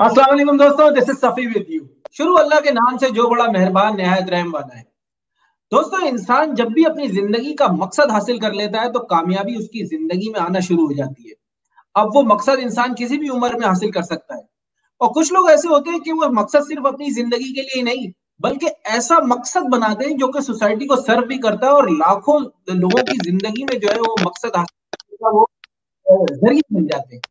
अस्सलाम वालेकुम दोस्तों this is Safi with you शुरू अल्लाह के नाम से जो बड़ा मेहरबान, नहायत रहम वाला है। दोस्तों, इंसान जब भी अपनी ज़िंदगी का मकसद हासिल कर लेता है तो कामयाबी उसकी ज़िंदगी में आना शुरू हो जाती है। अब वो मकसद इंसान किसी भी उम्र में हासिल कर सकता है। और कुछ लोग ऐसे होते हैं कि वो मकसद सिर्फ़ अपनी ज़िंदगी के लिए नहीं, बल्कि ऐसा मकसद बनाते हैं जो कि सोसाइटी को सर्व भी करता है और लाखों लोगों की ज़िंदगी में जो है वो मकसद हासिल वो ज़रिए मिल जाते हैं।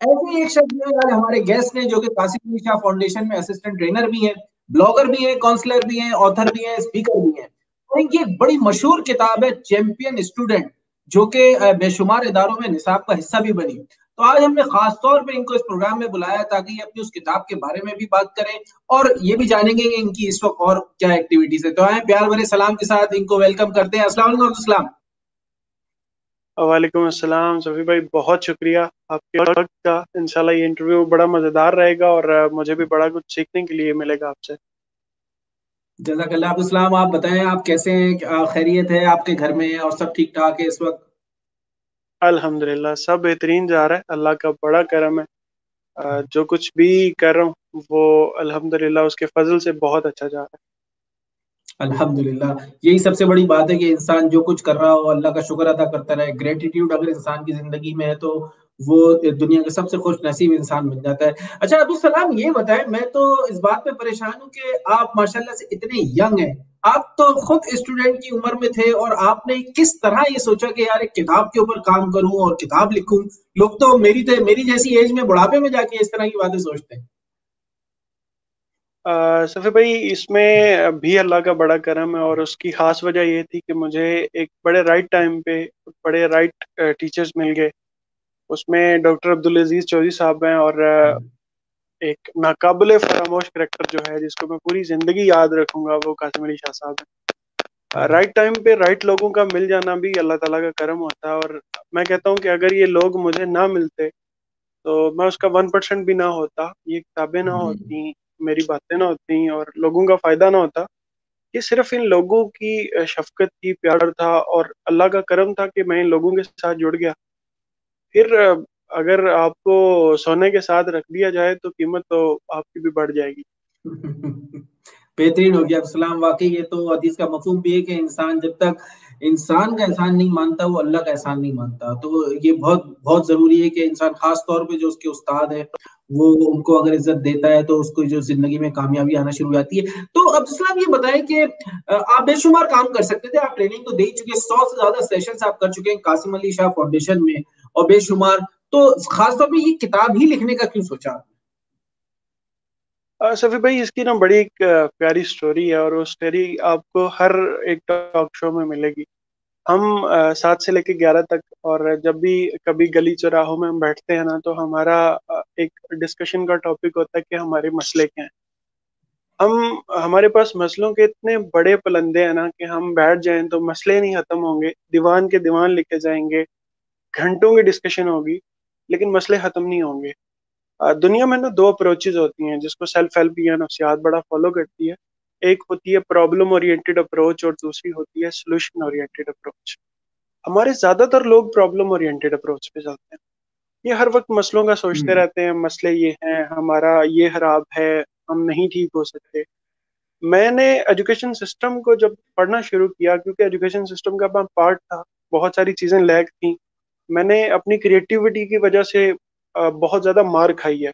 ऐसे एक शख्स में आज हमारे गेस्ट ने जो कि कासिम शाह फाउंडेशन में असिस्टेंट ट्रेनर भी है ब्लॉगर भी है काउंसलर भी है ऑथर भी है स्पीकर भी है। और ये एक बड़ी मशहूर किताब है चैंपियन स्टूडेंट जो कि बेशुमार इदारों में निसाब का हिस्सा भी बनी। तो आज हमने खास तौर पे इनको इस प्रोग्राम में बुलाया ताकि ये अपनी उस किताब के बारे में भी बात करें और ये भी जानेंगे कि इनकी इस वक्त और क्या एक्टिविटीज़ है तो आए प्यार भरे सलाम के साथ, इनको वेलकम करते हैं। असला वालेकुम अस्सलाम। सफ़ी भाई बहुत शुक्रिया आपके वक्त का। इंशाल्लाह ये इंटरव्यू बड़ा मज़ेदार रहेगा और मुझे भी बड़ा कुछ सीखने के लिए मिलेगा आपसे। जजाकल्लाम आप बताएँ आप कैसे हैं? खैरियत है आपके घर में और सब ठीक ठाक है इस वक्त? अल्हम्दुलिल्लाह सब बेहतरीन जा रहा है। अल्लाह का बड़ा करम है। जो कुछ भी कर रहा हूँ वो अल्हम्दुलिल्लाह उसके फजल से बहुत अच्छा जा रहा है। अल्हम्दुलिल्लाह। यही सबसे बड़ी बात है कि इंसान जो कुछ कर रहा हो, अल्लाह का शुक्र अदा करता रहे। ग्रेटिट्यूड अगर इंसान की ज़िंदगी में है तो वो दुनिया का सबसे खुश नसीब इंसान बन जाता है। अच्छा अब्दुल सलाम, ये बताएँ, मैं तो इस बात पे परेशान हूँ कि आप माशाल्लाह से इतने यंग हैं। आप तो खुद स्टूडेंट की उम्र में थे और आपने किस तरह ये सोचा कि यार एक किताब के ऊपर काम करूँ और किताब लिखूं? लोग तो मेरी तो मेरी जैसी एज में बुढ़ापे में जाके इस तरह की बातें सोचते हैं। सफ़ी भाई इसमें भी अल्लाह का बड़ा करम है और उसकी ख़ास वजह ये थी कि मुझे एक बड़े राइट टाइम पे बड़े राइट टीचर्स मिल गए। उसमें डॉक्टर अब्दुल अज़ीज़ चौधरी साहब हैं और एक नाकाबले फरामोश करेक्टर जो है जिसको मैं पूरी ज़िंदगी याद रखूँगा वो कासिम अली शाह साहब हैं। राइट टाइम पे राइट लोगों का मिल जाना भी अल्लाह ताला का करम होता है और मैं कहता हूँ कि अगर ये लोग मुझे ना मिलते तो मैं उसका वन परसेंट भी ना होता ये किताबें ना होती मेरी बातें ना होती और लोगों का फ़ायदा ना होता, ये सिर्फ़ इन लोगों की शफकत थी प्यार था और अल्लाह का करम था कि मैं इन लोगों के साथ जुड़ गया। फिर अगर आपको सोने के साथ रख दिया जाए तो कीमत तो आपकी भी बढ़ जाएगी। बेहतरीन हो गया सलाम, वाकई ये तो हदीस का मफहूम भी है कि इंसान जब तक इंसान का एहसान नहीं मानता, वो अल्लाह का एहसान नहीं मानता। तो ये बहुत बहुत ज़रूरी है कि इंसान खास तौर पे जो उसके उस्ताद है वो उनको अगर इज़्ज़त देता है तो उसको जो ज़िंदगी में कामयाबी आना शुरू हो जाती है। तो अब इस्लाम ये बताएँ कि आप बेशुमार काम कर सकते थे, आप ट्रेनिंग तो दे चुके सौ से ज़्यादा सेशन आप कर चुके हैं कासिम अली शाह फाउंडेशन में, और बेशुमार तो खासतौर पर ये किताब ही लिखने का क्यों सोचा? सफी भाई, इसकी ना बड़ी एक प्यारी स्टोरी है, और वो स्टोरी आपको हर एक टॉक शो में मिलेगी। हम सात से लेकर ग्यारह तक और जब भी कभी गली चौराहों में हम बैठते हैं ना तो हमारा एक डिस्कशन का टॉपिक होता है कि हमारे मसले क्या हैं। हम, हमारे पास मसलों के इतने बड़े पलंदे हैं ना कि हम बैठ जाएँ तो मसले नहीं खत्म होंगे, दीवान के दीवान लिखे जाएँगे, घंटों की डिस्कशन होगी, लेकिन मसले खत्म नहीं होंगे। दुनिया में ना दो अप्रोचेज होती हैं जिसको सेल्फ हेल्प या नफ्सियात बड़ा फॉलो करती है। एक होती है प्रॉब्लम ओरिएंटेड अप्रोच और दूसरी होती है सोल्यूशन ओरिएंटेड अप्रोच हमारे ज़्यादातर लोग प्रॉब्लम ओरिएंटेड अप्रोच पे जाते हैं। ये हर वक्त मसलों का सोचते हम्म। रहते हैं मसले ये हैं हमारा ये खराब है हम नहीं ठीक हो सकते। मैंने एजुकेशन सिस्टम को जब पढ़ना शुरू किया क्योंकि एजुकेशन सिस्टम का अपना पार्ट था बहुत सारी चीज़ें लैग थी। मैंने अपनी क्रिएटिविटी की वजह से बहुत ज़्यादा मार खाई है।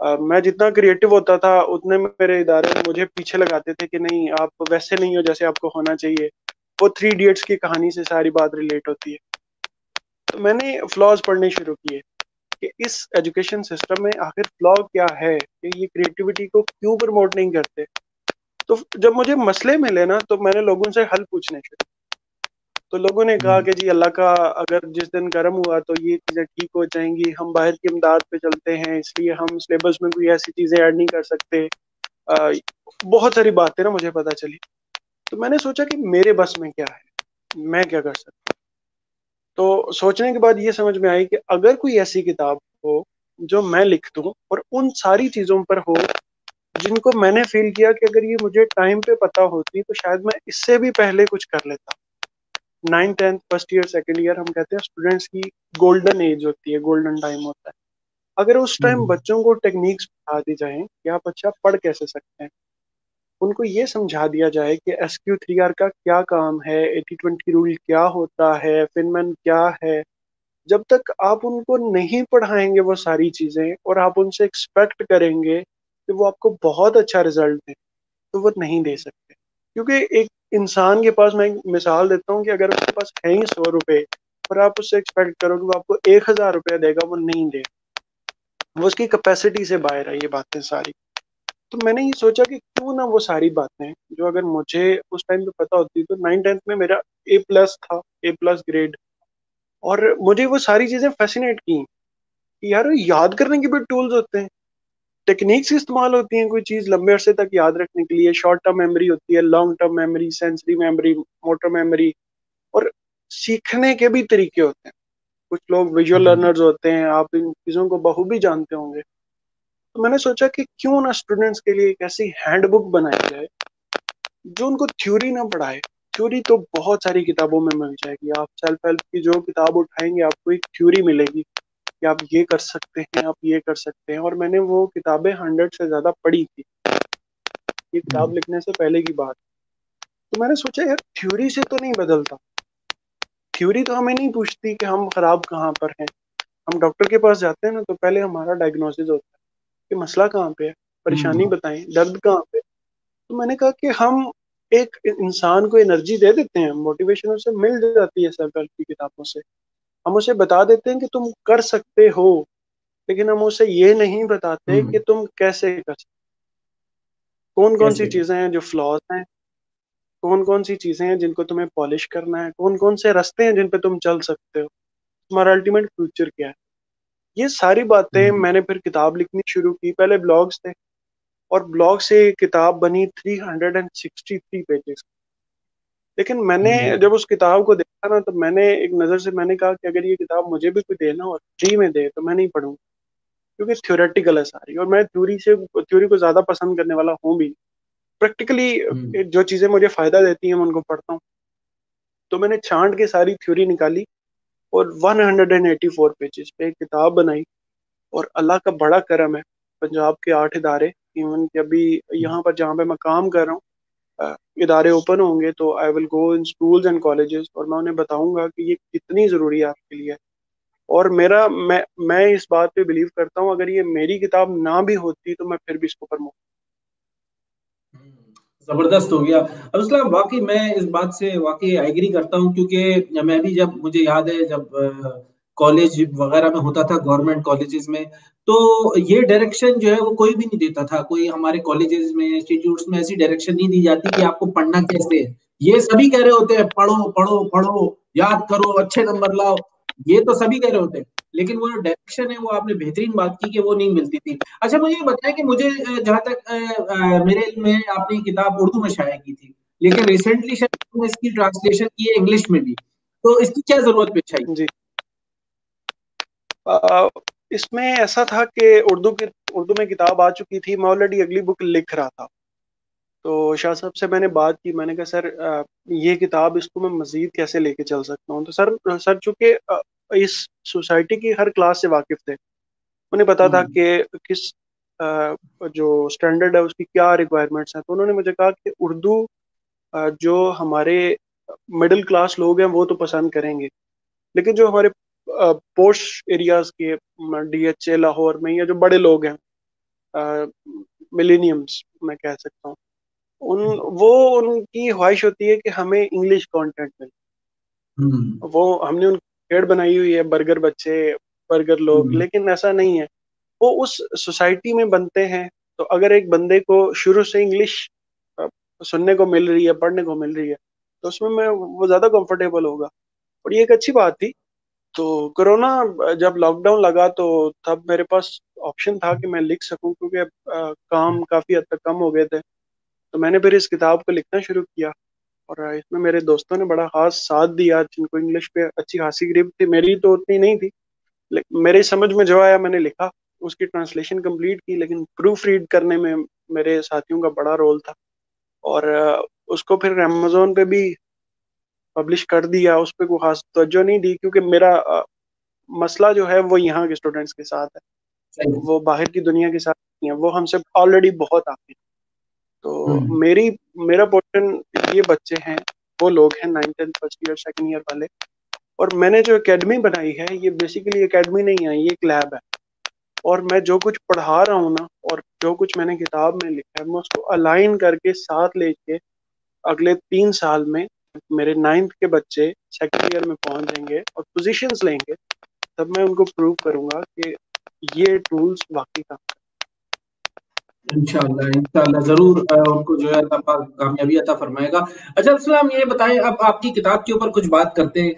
मैं जितना क्रिएटिव होता था, उतने मेरे इदारे मुझे पीछे लगाते थे कि नहीं, आप वैसे नहीं हो जैसे आपको होना चाहिए। वो थ्री इडियट्स की कहानी से सारी बात रिलेट होती है। तो मैंने फ्लॉज पढ़ने शुरू किए कि इस एजुकेशन सिस्टम में आखिर फ्लॉ क्या है कि ये क्रिएटिविटी को क्यों प्रमोट नहीं करते? तो जब मुझे मसले मिले ना तो मैंने लोगों से हल पूछने शुरू तो लोगों ने कहा हम्म। कि जी अल्लाह का अगर जिस दिन गर्म हुआ तो ये चीज़ें ठीक हो जाएँगी हम बाहर की इमदाद पे चलते हैं इसलिए हम सिलेबस में कोई ऐसी चीज़ें ऐड नहीं कर सकते। आ, बहुत सारी बातें ना मुझे पता चली। तो मैंने सोचा कि मेरे बस में क्या है? मैं क्या कर सकता तो सोचने के बाद ये समझ में आई कि अगर कोई ऐसी किताब हो जो मैं लिख दूँ और उन सारी चीज़ों पर हो जिनको मैंने फील किया कि अगर ये मुझे टाइम पे पता होती तो शायद मैं इससे भी पहले कुछ कर लेता। Nine tenth first year second year हम कहते हैं स्टूडेंट्स की गोल्डन एज होती है गोल्डन टाइम होता है अगर उस टाइम हम्म। बच्चों को टेक्निक्स बता दी जाए कि आप अच्छा पढ़ कैसे सकते हैं उनको ये समझा दिया जाए कि एस क्यू थ्री आर का क्या काम है एटी ट्वेंटी रूल क्या होता है फिनमैन क्या है जब तक आप उनको नहीं पढ़ाएँगे वो सारी चीज़ें और आप उनसे एक्सपेक्ट करेंगे कि वो आपको बहुत अच्छा रिज़ल्ट दें तो वो नहीं दे सकते क्योंकि एक इंसान के पास मैं मिसाल देता हूँ कि अगर उसके पास है ही सौ रुपए और आप उससे एक्सपेक्ट करो कि वो आपको एक हज़ार रुपया देगा, वो नहीं दे वो उसकी कैपेसिटी से बाहर है, ये बातें सारी। तो मैंने ये सोचा कि क्यों ना वो सारी बातें, जो अगर मुझे उस टाइम पे पता होती तो नाइन टेंथ में मेरा ए प्लस था ए प्लस ग्रेड और मुझे वो सारी चीज़ें फैसिनेट की यार, याद करने के भी टूल्स होते हैं। टेक्निक्स इस्तेमाल होती हैं कोई चीज़ लंबे अरसे तक याद रखने के लिए शॉर्ट टर्म मेमोरी होती है long term memory sensory memory motor memory और सीखने के भी तरीके होते हैं। कुछ लोग विजुअल लर्नर्स होते हैं आप इन चीज़ों को बखूबी जानते होंगे। तो मैंने सोचा कि क्यों ना स्टूडेंट्स के लिए एक ऐसी हैंडबुक बनाई जाए जो उनको थ्योरी ना पढ़ाए। थ्योरी तो बहुत सारी किताबों में मिल जाएगी। आप सेल्फ हेल्प की जो किताब उठाएँगे आपको एक थ्योरी मिलेगी। कि आप ये कर सकते हैं आप ये कर सकते हैं। और मैंने वो किताबें हंड्रेड से ज़्यादा पढ़ी थी। ये किताब हम्म। लिखने से पहले की बात। तो मैंने सोचा यार थ्योरी से तो नहीं बदलता। थ्योरी तो हमें नहीं पूछती कि हम खराब कहाँ पर हैं। हम डॉक्टर के पास जाते हैं ना तो पहले हमारा डायग्नोसिस होता है कि मसला कहाँ पे है परेशानी हम्म। बताएँ दर्द कहाँ पे तो मैंने कहा कि हम एक इंसान को एनर्जी दे देते हैं मोटिवेशन उसे मिल जाती है हेल्प की किताबों से। हम उसे बता देते हैं कि तुम कर सकते हो लेकिन हम उसे ये नहीं बताते हम्म। कि तुम कैसे कर सकते कौन कौन सी चीज़ें हैं जो फ्लॉज हैं? कौन कौन सी चीज़ें हैं जिनको तुम्हें पॉलिश करना है? कौन कौन से रास्ते हैं जिन पे तुम चल सकते हो? तुम्हारा अल्टीमेट फ्यूचर क्या है? ये सारी बातें हम्म। मैंने फिर किताब लिखनी शुरू की पहले ब्लॉग्स थे और ब्लॉग से किताब बनी 363 पेजेस लेकिन मैंने हम्म। जब उस किताब को देखा ना तो मैंने एक नज़र से मैंने कहा कि अगर ये किताब मुझे भी कोई देना और फ्री में दे तो मैं नहीं पढ़ूँगा क्योंकि थ्योरेटिकल है सारी और मैं थ्योरी से थ्योरी को ज़्यादा पसंद करने वाला हूँ भी प्रैक्टिकली हम्म। जो चीज़ें मुझे फ़ायदा देती हैं मैं उनको पढ़ता हूँ तो मैंने छांट के सारी थ्योरी निकाली और 184 पेजेस पे एक किताब बनाई और अल्लाह का बड़ा करम है पंजाब के आठ इदारे इवन कि अभी यहाँ पर जहाँ पे मैं काम कर रहा हूँ इदारे ओपन होंगे तो I will go in schools and colleges और मैं उन्हें बताऊँगा कि ये कितनी ज़रूरी है आपके लिए। और मेरा, मैं मैं इस बात पे बिलीव करता हूँ, अगर ये मेरी किताब ना भी होती तो मैं फिर भी इसको प्रमोट ज़बरदस्त हो गया। अब इसलाम, वाकई मैं इस बात से वाकई एग्री करता हूँ, क्योंकि मैं भी जब, मुझे याद है जब कॉलेज वगैरह में होता था गवर्नमेंट कॉलेजेस में तो ये डायरेक्शन जो है वो कोई भी नहीं देता था। कोई हमारे कॉलेजेस में इंस्टीट्यूट्स में ऐसी डायरेक्शन नहीं दी जाती कि आपको पढ़ना कैसे है। ये सभी कह रहे होते हैं, पढ़ो पढ़ो पढ़ो, याद करो, अच्छे नंबर लाओ। ये तो सभी कह रहे होते हैं। लेकिन वो डायरेक्शन है, वो आपने बेहतरीन बात की कि वो नहीं मिलती थी। अच्छा मुझे ये बताया कि मुझे जहाँ तक मेरे में आपने किताब उर्दू में शाया की थी, लेकिन रिसेंटली शायद इसकी ट्रांसलेशन की है इंग्लिश में भी। तो इसकी क्या ज़रूरत पेश आई? आ, इसमें ऐसा था कि उर्दू की उर्दू में किताब आ चुकी थी मैं ऑलरेडी अगली बुक लिख रहा था। तो शाह साहब से मैंने बात की मैंने कहा सर ये किताब इसको मैं मजीद कैसे लेके चल सकता हूँ? तो सर सर चूँकि इस सोसाइटी की हर क्लास से वाकिफ थे उन्हें पता था हम्म। कि किस जो स्टैंडर्ड है उसकी क्या रिक्वायरमेंट्स हैं। तो उन्होंने मुझे कहा कि उर्दू जो हमारे मिडिल क्लास लोग हैं वो तो पसंद करेंगे। लेकिन जो हमारे पोस्ट एरियाज़ के डी एच ए लाहौर में या जो बड़े लोग हैं मिलेनियम्स मैं कह सकता हूँ। उन वो उनकी ख्वाहिश होती है कि हमें इंग्लिश कंटेंट मिले। हम्म। वो हमने उन पेड़ बनाई हुई है बर्गर बच्चे बर्गर लोग हम्म। लेकिन ऐसा नहीं है। वो उस सोसाइटी में बनते हैं तो अगर एक बंदे को शुरू से इंग्लिश सुनने को मिल रही है पढ़ने को मिल रही है तो उसमें मैं वो ज़्यादा कंफर्टेबल होगा। और ये एक अच्छी बात थी तो कोरोना, जब लॉकडाउन लगा तो तब मेरे पास ऑप्शन था कि मैं लिख सकूँ क्योंकि काम काफ़ी हद तक कम हो गए थे। तो मैंने फिर इस किताब को लिखना शुरू किया और इसमें मेरे दोस्तों ने बड़ा खास साथ दिया जिनको इंग्लिश पे अच्छी खासी ग्रिप थी। मेरी तो उतनी नहीं थी मेरे समझ में जो आया मैंने लिखा, उसकी ट्रांसलेशन कंप्लीट की, लेकिन प्रूफ रीड करने में मेरे साथियों का बड़ा रोल था। और उसको फिर अमेजोन पे भी पब्लिश कर दिया उस पर कोई खास तवज्जो नहीं दी क्योंकि मेरा मसला जो है वो यहाँ के स्टूडेंट्स के साथ है। वो बाहर की दुनिया के साथ नहीं है वो हमसे ऑलरेडी बहुत आते हैं। तो हम्म। मेरी मेरा पोर्शन ये बच्चे हैं वो लोग हैं nine tenth first year second year वाले। और मैंने जो एकेडमी बनाई है ये बेसिकली एकेडमी नहीं है ये एक लैब है। और मैं जो कुछ पढ़ा रहा हूँ ना और जो कुछ मैंने किताब में लिखा है मैं उसको अलाइन करके साथ लेके अगले तीन साल में मेरे नाइन्थ के बच्चे सेकेंड ईयर में पहुँच जाएँगे और पोजीशंस लेंगे, तब मैं उनको प्रूव करूँगा कि ये टूल्स बाकी काम इंशाल्लाह इंशाल्लाह, ज़रूर उनको जो है कामयाबी अता फरमाएगा। अच्छा ये बताएँ, अब आपकी किताब के ऊपर कुछ बात करते हैं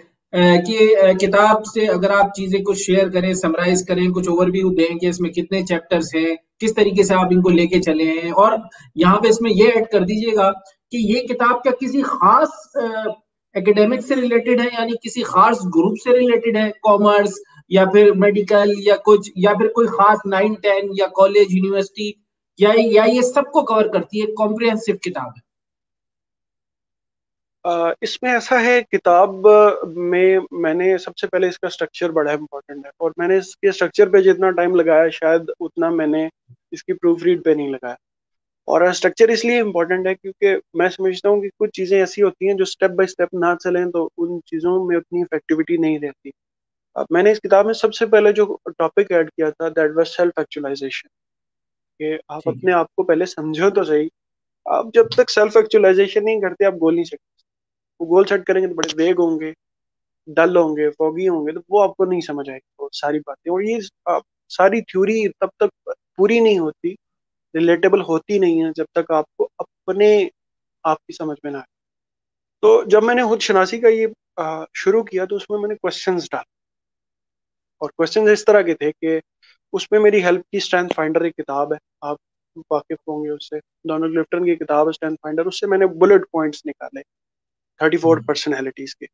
कि किताब से अगर आप चीज़ें कुछ शेयर करें समराइज करें, कुछ ओवरव्यू दें कि इसमें कितने चैप्टर्स हैं, किस तरीके से आप इनको लेके चले हैं, और यहाँ पे इसमें ये ऐड कर दीजिएगा कि ये किताब क्या किसी खास एकेडमिक से रिलेटेड है, यानी किसी खास ग्रुप से रिलेटेड है कॉमर्स या फिर मेडिकल या कुछ, या फिर कोई खास नाइन टेन या कॉलेज यूनिवर्सिटी या या ये सबको कवर करती है कॉम्प्रिहेंसिव किताब है। इसमें ऐसा है, किताब में मैंने सबसे पहले इसका स्ट्रक्चर बड़ा इम्पोर्टेंट है, और मैंने इसके स्ट्रक्चर पे जितना टाइम लगाया, शायद उतना मैंने इसकी प्रूफ रीड पे नहीं लगाया। और स्ट्रक्चर इसलिए इम्पोर्टेंट है क्योंकि मैं समझता हूँ कि कुछ चीज़ें ऐसी होती हैं जो स्टेप बाय स्टेप ना चलें तो उन चीज़ों में उतनी इफेक्टिविटी नहीं रहती। अब मैंने इस किताब में सबसे पहले जो टॉपिक ऐड किया था दैट वाज सेल्फ एक्चुअलाइजेशन कि आप अपने आप को पहले समझो तो सही। आप जब तक सेल्फ एक्चुअलाइजेशन नहीं करते आप गोल नहीं सकते। वो गोल सेट करेंगे तो बड़े वेग होंगे डल होंगे फॉगी होंगे तो वो आपको नहीं समझ आएगी। वो सारी बातें। और ये आप, सारी थ्योरी तब तक पूरी नहीं होती रिलेटेबल होती नहीं है जब तक आपको अपने आप की समझ में ना आए। तो जब मैंने खुद शनासी का ये शुरू किया तो उसमें मैंने क्वेश्चंस डाले। और क्वेश्चन इस तरह के थे कि उसमें मेरी हेल्प की स्ट्रेंथ फाइंडर एक किताब है आप वाकिफ होंगे उससे। डोनाल्ड लिफ्टन की किताब है स्ट्रेंथ फाइंडर उससे मैंने बुलेट पॉइंट्स निकाले थर्टी फोर पर्सनैलिटीज के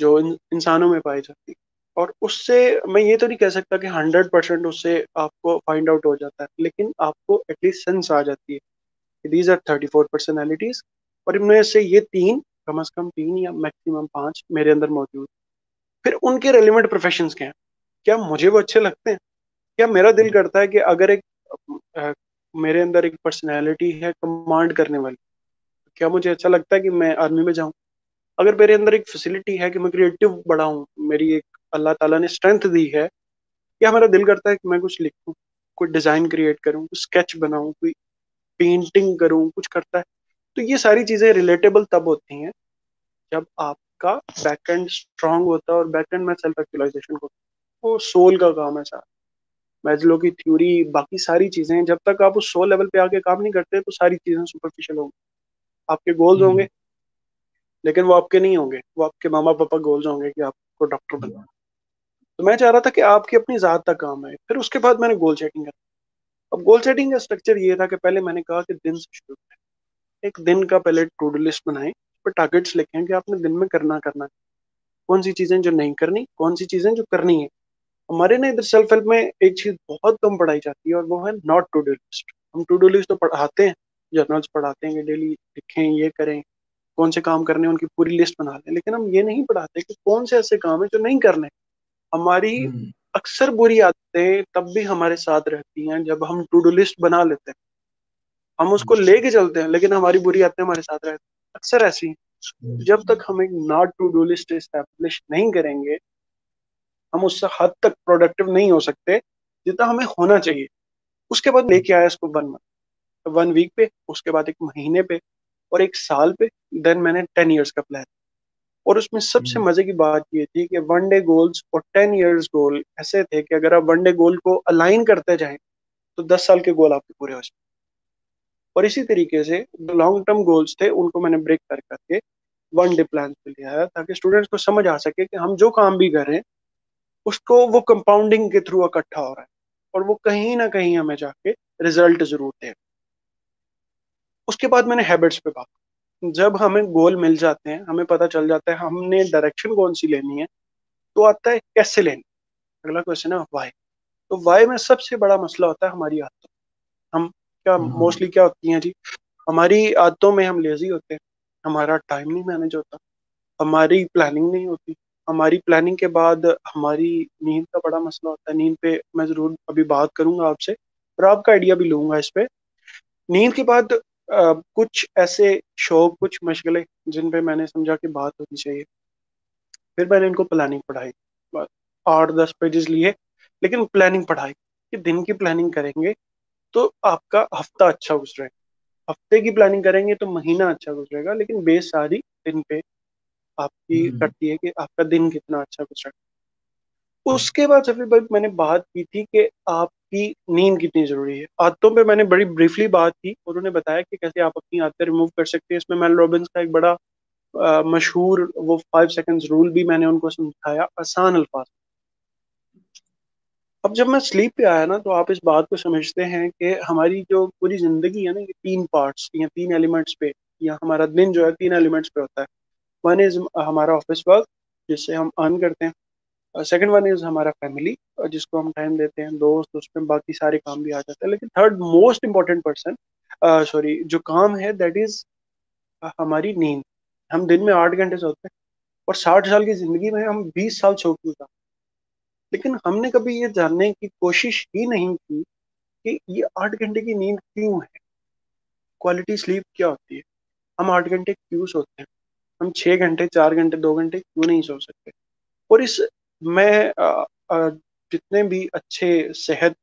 जो इंसानों में पाई जाती और उससे मैं ये तो नहीं कह सकता कि हंड्रेड परसेंट उससे आपको फाइंड आउट हो जाता है लेकिन आपको एटलीस्ट सेंस आ जाती है these are thirty four personalities और इनमें से ये तीन कम अज कम तीन या मैक्सिमम पाँच मेरे अंदर मौजूद फिर उनके रेलिवेंट प्रोफेशन क्या हैं? क्या मुझे वो अच्छे लगते हैं? क्या मेरा दिल करता है कि अगर एक आ, मेरे अंदर एक पर्सनैलिटी है कमांड करने वाली क्या मुझे अच्छा लगता है कि मैं आर्मी में जाऊँ? अगर मेरे अंदर एक फैसिलिटी है कि मैं क्रिएटिव बढ़ाऊं मेरी एक अल्लाह ताला ने स्ट्रेंथ दी है क्या मेरा दिल करता है कि मैं कुछ लिखूं कोई डिज़ाइन क्रिएट करूँ कुछ स्केच बनाऊँ कोई पेंटिंग करूँ कुछ करता है। तो ये सारी चीज़ें रिलेटेबल तब होती हैं जब आपका बैक एंड स्ट्रांग होता है और बैक एंड में सेल्फ एक्चुअलाइजेशन को वो सोल का काम है सारा। मैजलो की थ्योरी बाकी सारी चीज़ें जब तक आप उस सोल लेवल पे आके काम नहीं करते तो सारी चीज़ें सुपरफिशियल होंगी। आपके गोल्स हम्म। होंगे लेकिन वो आपके नहीं होंगे। वो आपके मामा पापा गोल्स होंगे कि आपको डॉक्टर बनना तो मैं चाह रहा था कि आपकी अपनी ज़ात तक काम है फिर उसके बाद मैंने गोल सेटिंग करा। अब गोल सेटिंग का स्ट्रक्चर ये था कि पहले मैंने कहा कि दिन से शुरू करें। एक दिन का पहले टू डू लिस्ट बनाए पर टारगेट्स लिखें कि आपने दिन में करना करना है। कौन सी चीज़ें जो नहीं करनी, कौन सी चीज़ें जो करनी है। हमारे ना इधर सेल्फ हेल्प में एक चीज़ बहुत कम पढ़ाई जाती है और वो है नॉट टू डू लिस्ट हम टू डू लिस्ट तो पढ़ाते हैं जर्नल्स पढ़ाते हैं कि डेली लिखें, ये करें, कौन से काम करने उनकी पूरी लिस्ट बना लें। लेकिन हम ये नहीं पढ़ाते कि कौन से ऐसे काम है जो नहीं करने हमारी हम्म। अक्सर बुरी आदतें तब भी हमारे साथ रहती हैं जब हम टू डू लिस्ट बना लेते हैं हम उसको अच्छा। लेके चलते हैं लेकिन हमारी बुरी आदतें हमारे साथ रहती हैं अक्सर ऐसी हैं हम्म। जब तक हम एक not to do list establish नहीं करेंगे हम उससे हद तक प्रोडक्टिव नहीं हो सकते जितना हमें होना चाहिए उसके बाद लेके आया इसको वन मंथ वन वीक पे उसके बाद एक महीने पे और एक साल पे देन मैंने टेन ईयर्स का प्लान और उसमें सबसे हम्म। मज़े की बात ये थी कि वन डे गोल्स और टेन ईयर्स गोल ऐसे थे कि अगर आप वन डे गोल को अलाइन करते जाएँ तो दस साल के गोल आपके पूरे हो जाए। और इसी तरीके से जो लॉन्ग टर्म गोल्स थे उनको मैंने ब्रेक कर करके वन डे प्लान पे लिया है ताकि स्टूडेंट्स को समझ आ सके कि हम जो काम भी कर रहे हैं उसको वो कंपाउंडिंग के थ्रू इकट्ठा हो रहा है और वो कहीं ना कहीं हमें जाके रिज़ल्ट ज़रूर दे उसके बाद मैंने हैबिट्स पे बात जब हमें गोल मिल जाते हैं हमें पता चल जाता है हमने डायरेक्शन कौन सी लेनी है तो आता है कैसे लेनी अगला क्वेश्चन है वाई तो वाई में सबसे बड़ा मसला होता है हमारी आदतों हम क्या मोस्टली हम्म। क्या होती हैं जी? हमारी आदतों में हम लेजी होते हैं। हमारा टाइम नहीं मैनेज होता। हमारी प्लानिंग नहीं होती। हमारी प्लानिंग के बाद हमारी नींद का बड़ा मसला होता है। नींद पे मैं ज़रूर अभी बात करूँगा आपसे और आपका आइडिया भी लूँगा इस पे। नींद के बाद कुछ ऐसे शौक कुछ मशगले जिन पे मैंने समझा कि बात होनी चाहिए। फिर मैंने इनको प्लानिंग पढ़ाई। आठ दस पेजेस लिए लेकिन प्लानिंग पढ़ाई कि दिन की प्लानिंग करेंगे तो आपका हफ़्ता अच्छा गुजरेगा हफ़्ते की प्लानिंग करेंगे तो महीना अच्छा गुजरेगा लेकिन बेस सारी दिन पे आपकी हम्म। करती है कि आपका दिन कितना अच्छा गुजरेगा उसके बाद सफी भाई मैंने बात की थी कि आपकी नींद कितनी ज़रूरी है। आदतों पे मैंने बड़ी ब्रीफली बात की, उन्होंने बताया कि कैसे आप अपनी आदतें रिमूव कर सकते हैं। इसमें मेल रॉबिन्स का एक बड़ा मशहूर वो फाइव सेकेंड्स रूल भी मैंने उनको समझाया, आसान अल्फाज। अब जब मैं स्लीप पे आया ना तो आप इस बात को समझते हैं कि हमारी जो पूरी ज़िंदगी है ना, ये तीन पार्ट्स या तीन एलिमेंट्स पे, या हमारा दिन जो है तीन एलिमेंट्स पे होता है। वन इज़ हमारा ऑफ़िस वर्क जिससे हम अर्न करते हैं। सेकंड वन इज़ हमारा फैमिली जिसको हम टाइम देते हैं, दोस्त, उसमें बाकी सारे काम भी आ जाते हैं। लेकिन third most important person sorry जो काम है दैट इज़ हमारी नींद। हम दिन में आठ घंटे सोते हैं, और साठ साल की ज़िंदगी में हम बीस साल सो क्यों लेकिन हमने कभी ये जानने की कोशिश ही नहीं की कि ये आठ घंटे की नींद क्यों है? क्वालिटी स्लीप क्या होती है? हम आठ घंटे क्यों सोते हैं? हम छः घंटे, चार घंटे, दो घंटे क्यों नहीं सो सकते? और इस मैं जितने भी अच्छे सेहत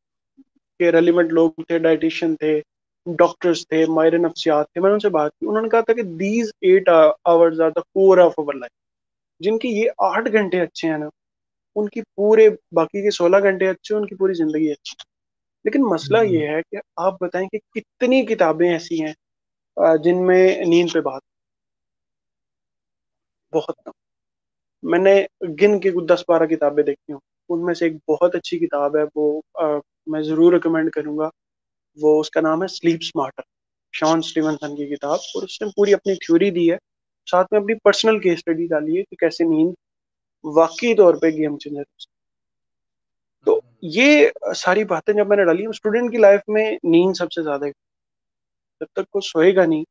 के रेलिवेंट लोग थे डाइटिशियन थे डॉक्टर्स थे मायर नफ्सियात थे मैंने उनसे बात की। उन्होंने कहा था कि these eight hours are the core of our life जिनकी ये आठ घंटे अच्छे हैं ना उनकी पूरे बाकी के सोलह घंटे अच्छे उनकी पूरी ज़िंदगी अच्छी लेकिन मसला हम्म। ये है कि आप बताएँ कि कितनी किताबें ऐसी हैं जिनमें नींद पे बात बहुत कम। मैंने गिन के कुछ दस बारह किताबें देखी हूँ। उनमें से एक बहुत अच्छी किताब है वो आ, मैं ज़रूर रिकमेंड करूँगा। वो उसका नाम है स्लीप स्मार्टर शॉन स्टीवनसन की किताब। और उसने पूरी अपनी थ्योरी दी है। साथ में अपनी पर्सनल केस स्टडी डाली है कि कैसे नींद वाकई तौर पे गेम चेंजर तो। ये सारी बातें जब मैंने डाली स्टूडेंट की लाइफ में नींद सबसे ज़्यादा जब तक वो सोएगा नहीं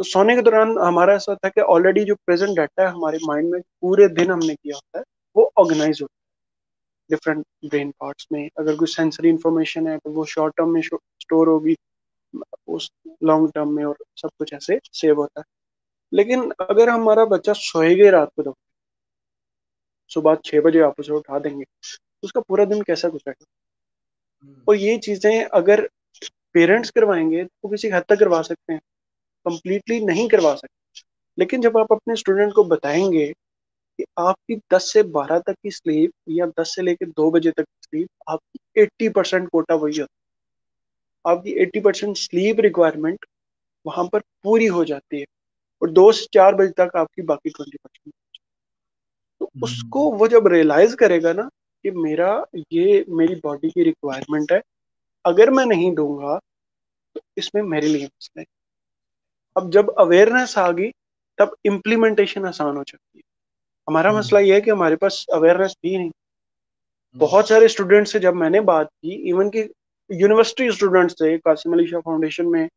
तो सोने के दौरान हमारा ऐसा होता है कि ऑलरेडी जो प्रेजेंट डाटा है हमारे माइंड में पूरे दिन हमने किया होता है वो ऑर्गेनाइज होता है। डिफरेंट ब्रेन पार्ट्स में अगर कोई सेंसरी इंफॉर्मेशन है तो वो शॉर्ट टर्म में स्टोर होगी उस लॉन्ग टर्म में और सब कुछ ऐसे सेव होता है। लेकिन अगर हमारा बच्चा सोएगा रात को तो सुबह छह बजे आप उसे उठा देंगे तो उसका पूरा दिन कैसा गुजरेगा? हम्म। और ये चीज़ें अगर पेरेंट्स करवाएँगे तो किसी हद तक करवा सकते हैं। कंप्लीटली नहीं करवा सकते। लेकिन जब आप अपने स्टूडेंट को बताएँगे कि आपकी 10 से 12 तक की स्लीप या 10 से लेकर 2 बजे तक की स्लीप आपकी 80 परसेंट कोटा वही होता है। आपकी 80 परसेंट स्लीप रिक्वायरमेंट वहाँ पर पूरी हो जाती है और दो से चार बजे तक आपकी बाकी ट्वेंटी परसेंट तो हम्म। उसको वो जब रियलाइज़ करेगा ना कि मेरा ये मेरी बॉडी की रिक्वायरमेंट है अगर मैं नहीं दूँगा तो इसमें मेरे लिए मसला है अब जब अवेयरनेस आ गई तब इम्प्लीमेंटेशन आसान हो जाती है। हमारा हम्म। मसला ये है कि हमारे पास अवेयरनेस भी नहीं। हम्म। बहुत सारे स्टूडेंट से जब मैंने बात की इवन की यूनिवर्सिटी स्टूडेंट्स थे कासिम अली शाह फाउंडेशन में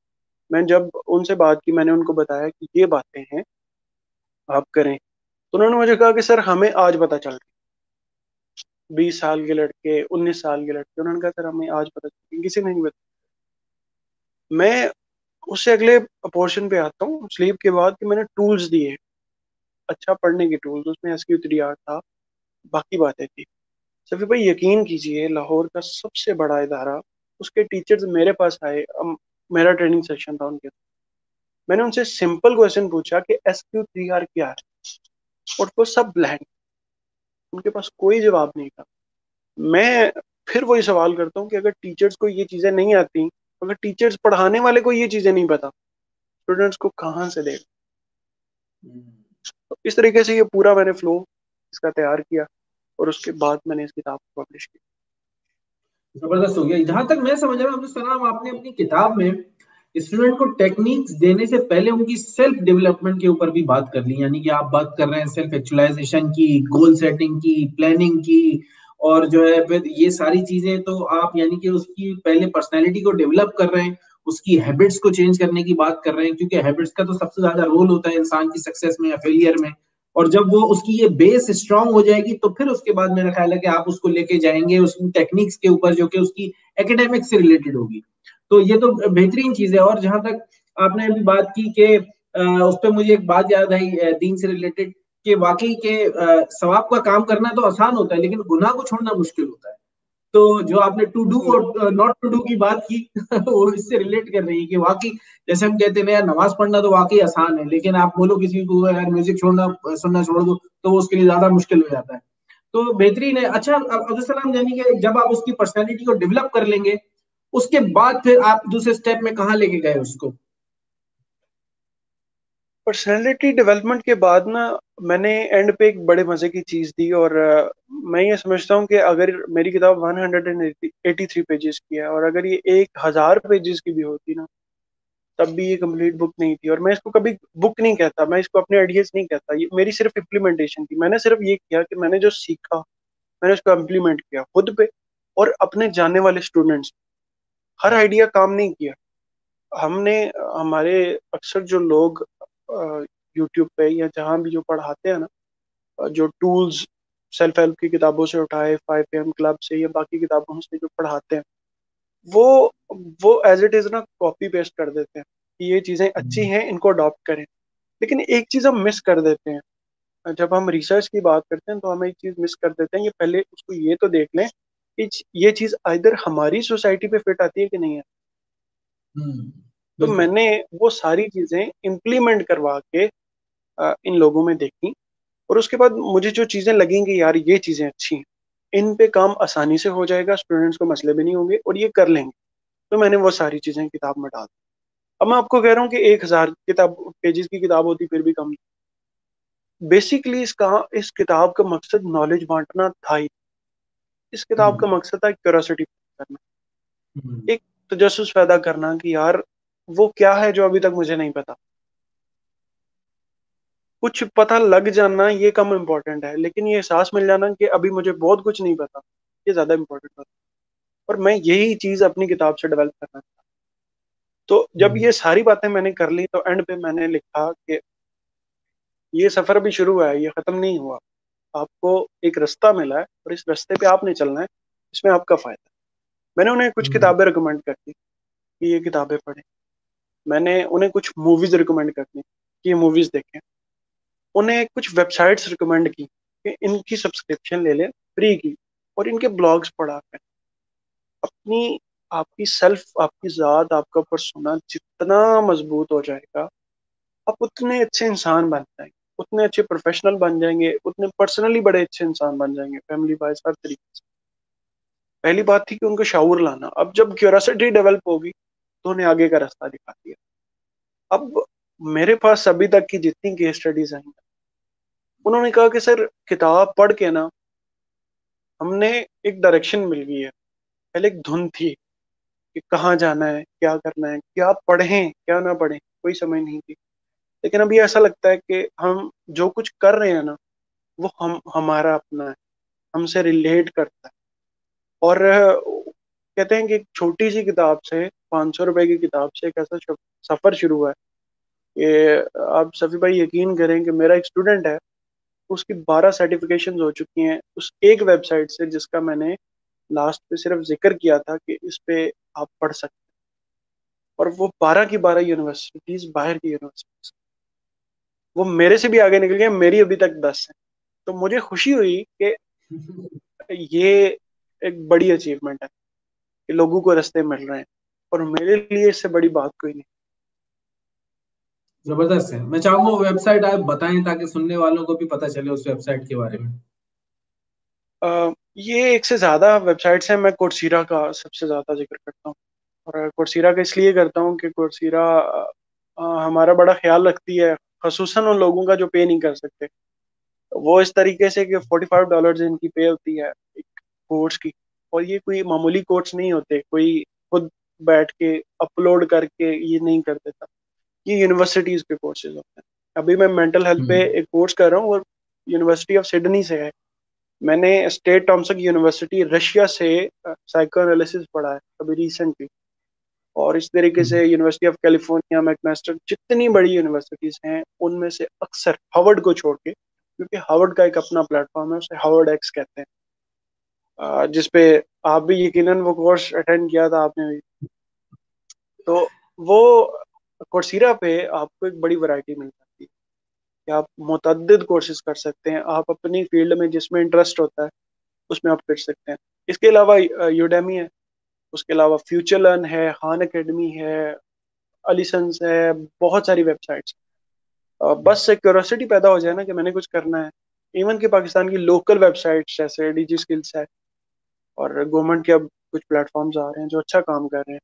मैं जब उनसे बात की मैंने उनको बताया कि ये बातें हैं आप करें। तो उन्होंने मुझे कहा कि सर हमें आज पता चल रही बीस साल के लड़के उन्नीस साल के लड़के उन्होंने कहा सर हमें आज पता चल किसी ने नहीं बताया। मैं उससे अगले पोर्शन पे आता हूँ स्लीप के बाद कि मैंने टूल्स दिए अच्छा पढ़ने के टूल्स उसमें एस क्यू थ्री आर था, बाकी बातें थी। सफी भाई यकीन कीजिए, लाहौर का सबसे बड़ा इदारा, उसके टीचर्स मेरे पास आए मेरा ट्रेनिंग सेशन था उनके। मैंने उनसे सिंपल क्वेश्चन पूछा कि एस क्यू थ्री आर क्या है? और वो सब ब्लैंक उनके पास कोई जवाब नहीं था। मैं फिर वही सवाल करता हूँ कि अगर टीचर्स को ये चीज़ें नहीं आती अगर टीचर्स पढ़ाने वाले को ये चीज़ें नहीं पता। स्टूडेंट्स को कहाँ से देगा तो इस तरीके से ये पूरा मैंने फ्लो इसका तैयार किया और उसके बाद मैंने इस किताब को पब्लिश किया। ज़बरदस्त हो गया। जहाँ तक मैं समझ रहा हूँ आपने अपनी किताब में स्टूडेंट को टेक्निक्स देने से पहले उनकी सेल्फ डेवलपमेंट के ऊपर भी बात कर ली। यानी कि आप बात कर रहे हैं सेल्फ एक्चुअलाइजेशन की गोल सेटिंग की प्लानिंग की और जो है ये सारी चीज़ें तो आप यानी कि उसकी पहले पर्सनैलिटी को डेवलप कर रहे हैं, उसकी हैबिट्स को चेंज करने की बात कर रहे हैं, क्योंकि हैबिट्स का तो सबसे ज़्यादा रोल होता है इंसान की सक्सेस में या फेलियर में। और जब वो उसकी ये बेस स्ट्रांग हो जाएगी तो फिर उसके बाद मेरा ख्याल है कि आप उसको लेके जाएँगे उस टेक्निक्स के ऊपर जो कि उसकी एकेडमिक से रिलेटेड होगी। तो ये तो बेहतरीन चीज़ है। और जहाँ तक आपने अभी बात की कि उस पर मुझे एक बात याद आई दीन से रिलेटेड कि वाकई के सवाब का काम करना तो आसान होता है, लेकिन गुनाह को छोड़ना मुश्किल होता है। तो जो आपने टू डू और नॉट टू डू की बात की, वो इससे रिलेट कर रही है कि वाकई, जैसे हम कहते हैं, यार, नमाज़ पढ़ना तो वाकई आसान है, लेकिन आप बोलो किसी को, यार म्यूज़िक छोड़ना सुनना छोड़ दो तो वो उसके लिए ज़्यादा मुश्किल हो जाता है। तो बेहतरीन है। अच्छा अब्दुल सलाम यानी कि जब आप उसकी पर्सनैलिटी को डेवलप कर लेंगे, उसके बाद फिर आप दूसरे स्टेप में कहा लेके गए उसको? पर्सनैलिटी डेवलपमेंट के बाद ना मैंने एंड पे एक बड़े मज़े की चीज़ दी और uh, मैं ये समझता हूँ कि अगर मेरी किताब 183 पेजेस की है और अगर ये एक हज़ार पेजेस की भी होती ना तब भी ये कंप्लीट बुक नहीं थी और मैं इसको कभी बुक नहीं कहता मैं इसको अपने आइडियाज़ नहीं कहता। ये मेरी सिर्फ़ इम्प्लीमेंटेशन थी। मैंने सिर्फ़ ये किया कि मैंने जो सीखा मैंने उसको इम्प्लीमेंट किया खुद पे और अपने जाने वाले स्टूडेंट्स हर आइडिया काम नहीं किया। हमने हमारे अक्सर जो लोग यूट्यूब पे या जहाँ भी जो पढ़ाते हैं ना जो टूल्स सेल्फ हेल्प की किताबों से उठाए फाइव एम क्लब से या बाकी किताबों से जो पढ़ाते हैं वो वो एज इट इज़ ना कॉपी पेस्ट कर देते हैं कि ये चीज़ें अच्छी हम्म। हैं इनको अडॉप्ट करें लेकिन एक चीज़ हम मिस कर देते हैं जब हम रिसर्च की बात करते हैं तो हम एक चीज़ मिस कर देते हैं ये पहले उसको ये तो देख लें कि ये चीज़ इधर हमारी सोसाइटी पे फिट आती है कि नहीं है हम्म। तो मैंने वो सारी चीज़ें इम्प्लीमेंट करवा के इन लोगों में देखी और उसके बाद मुझे जो चीज़ें लगेंगी यार ये चीज़ें अच्छी हैं इन पे काम आसानी से हो जाएगा स्टूडेंट्स को मसले भी नहीं होंगे और ये कर लेंगे। तो मैंने वो सारी चीज़ें किताब में डाल अब मैं आपको कह रहा हूँ कि एक हज़ार किताब पेजेस की किताब होती फिर भी कम बेसिकली इसका इस किताब का मकसद नॉलेज बांटना था ही। इस किताब का हम्म। मकसद था क्यूरोसिटी करना हम्म। एक तजस पैदा करना कि यार वो क्या है जो अभी तक मुझे नहीं पता? कुछ पता लग जाना ये कम इम्पोर्टेंट है लेकिन ये एहसास मिल जाना कि अभी मुझे बहुत कुछ नहीं पता। ये ज़्यादा इम्पोर्टेंट होता है। और मैं यही चीज़ अपनी किताब से डेवलप करना चाहता तो जब हम्म। ये सारी बातें मैंने कर ली तो एंड पे मैंने लिखा कि ये सफ़र अभी शुरू हुआ है ये खत्म नहीं हुआ। आपको एक रास्ता मिला है और इस रास्ते पे आपने चलना है इसमें आपका फ़ायदा मैंने उन्हें कुछ हम्म। किताबें रिकमेंड कर दी कि ये किताबें पढ़ें। मैंने उन्हें कुछ मूवीज़ रिकमेंड कर दी, कि ये मूवीज़ देखें। उन्हें कुछ वेबसाइट्स रिकमेंड की, कि इनकी सब्सक्रिप्शन ले लें फ्री की और इनके ब्लॉग्स पढ़ा कर। अपनी, आपकी सेल्फ आपकी ज़ात, आपका परसोना जितना मज़बूत हो जाएगा, आप उतने अच्छे इंसान बन जाएँगे। उतने अच्छे प्रोफेशनल बन जाएँगे, उतने पर्सनली बड़े अच्छे इंसान बन जाएँगे फैमिली वाइज हर तरीके से। पहली बात थी कि उनको शावर लाना। अब जब क्यूरोसिटी डेवलप होगी तो उन्हें आगे का रास्ता दिखा दिया। अब मेरे पास अभी तक की जितनी केस स्टडीज़ आई उन्होंने कहा कि सर, किताब पढ़ के ना, हमने एक डायरेक्शन मिल गई है। पहले एक धुन थी कि कहाँ जाना है, क्या करना है, क्या पढ़ें, क्या ना पढ़ें, कोई समझ नहीं थी। लेकिन अभी ऐसा लगता है कि हम जो कुछ कर रहे हैं ना, वो हम, हमारा अपना है, हमसे रिलेट करता है। और कहते हैं कि एक छोटी सी किताब से, पाँच सौ रुपए की किताब से एक ऐसा सफ़र शुरू हुआ है। कि आप सभी भाई यकीन करें कि मेरा एक स्टूडेंट है, उसकी बारह सर्टिफिकेशन हो चुकी हैं उस एक वेबसाइट से जिसका मैंने लास्ट पे सिर्फ़ ज़िक्र किया था कि इस पे आप पढ़ सकते हैं। और वो बारह की बारह यूनिवर्सिटीज बाहर की यूनिवर्सिटीज वो मेरे से भी आगे निकल गए, मेरी अभी तक दस है। तो मुझे खुशी हुई कि ये एक बड़ी अचीवमेंट है। कि लोगों को रास्ते मिल रहे हैं। और मेरे लिए इससे बड़ी बात कोई नहीं। ज़बरदस्त है। मैं चाहूँगा वेबसाइट आप बताएँ ताकि सुनने वालों को भी पता चले उस वेबसाइट के बारे में। आ, ये एक से ज़्यादा वेबसाइट्स हैं। मैं कोर्सीरा का सबसे ज़्यादा ज़िक्र करता हूँ। और कोर्सीरा का इसलिए करता हूँ कि कोर्सीरा हमारा बड़ा ख्याल रखती है। खसूस उन लोगों का जो पे नहीं कर सकते। वो इस तरीके से कि फोर्टी फाइव डॉलर इनकी पे होती है एक कोर्स की। और ये कोई मामूली कोर्स नहीं होते कोई खुद बैठ के अपलोड करके ये नहीं कर देता। ये यूनिवर्सिटीज के कोर्सेज होते हैं। अभी मैं मेंटल हेल्थ पे हम्म। एक कोर्स कर रहा हूँ और यूनिवर्सिटी ऑफ़ सिडनी से है। मैंने स्टेट टॉमसक यूनिवर्सिटी रशिया से साइको एनालिसिस पढ़ा है अभी रिसेंटली और इस तरीके से यूनिवर्सिटी ऑफ़ कैलिफ़ोर्निया मैकमेस्टर जितनी बड़ी यूनिवर्सिटीज हैं उनमें से अक्सर हार्वर्ड को छोड़ के क्योंकि हार्वर्ड का एक अपना प्लेटफॉर्म है उसे हार्वर्ड एक्स कहते हैं। जिसपे आप भी यकीनन वो कोर्स अटेंड किया था आपने भी। तो वो कोर्सीरा पे आपको एक बड़ी वैरायटी मिल जाती है। कि आप मुतद कोर्सेज कर सकते हैं। आप अपनी फ़ील्ड में जिसमें इंटरेस्ट होता है उसमें आप कर सकते हैं। इसके अलावा यूडेमी है। उसके अलावा फ्यूचर लर्न है खान अकेडमी है अलीसंस है बहुत सारी वेबसाइट्स बस से क्यूरोसिटी पैदा हो जाए ना कि मैंने कुछ करना है। इवन कि पाकिस्तान की लोकल वेबसाइट्स जैसे डी स्किल्स है। और गवर्नमेंट के अब कुछ प्लेटफॉर्म्स आ रहे हैं जो अच्छा काम कर रहे हैं।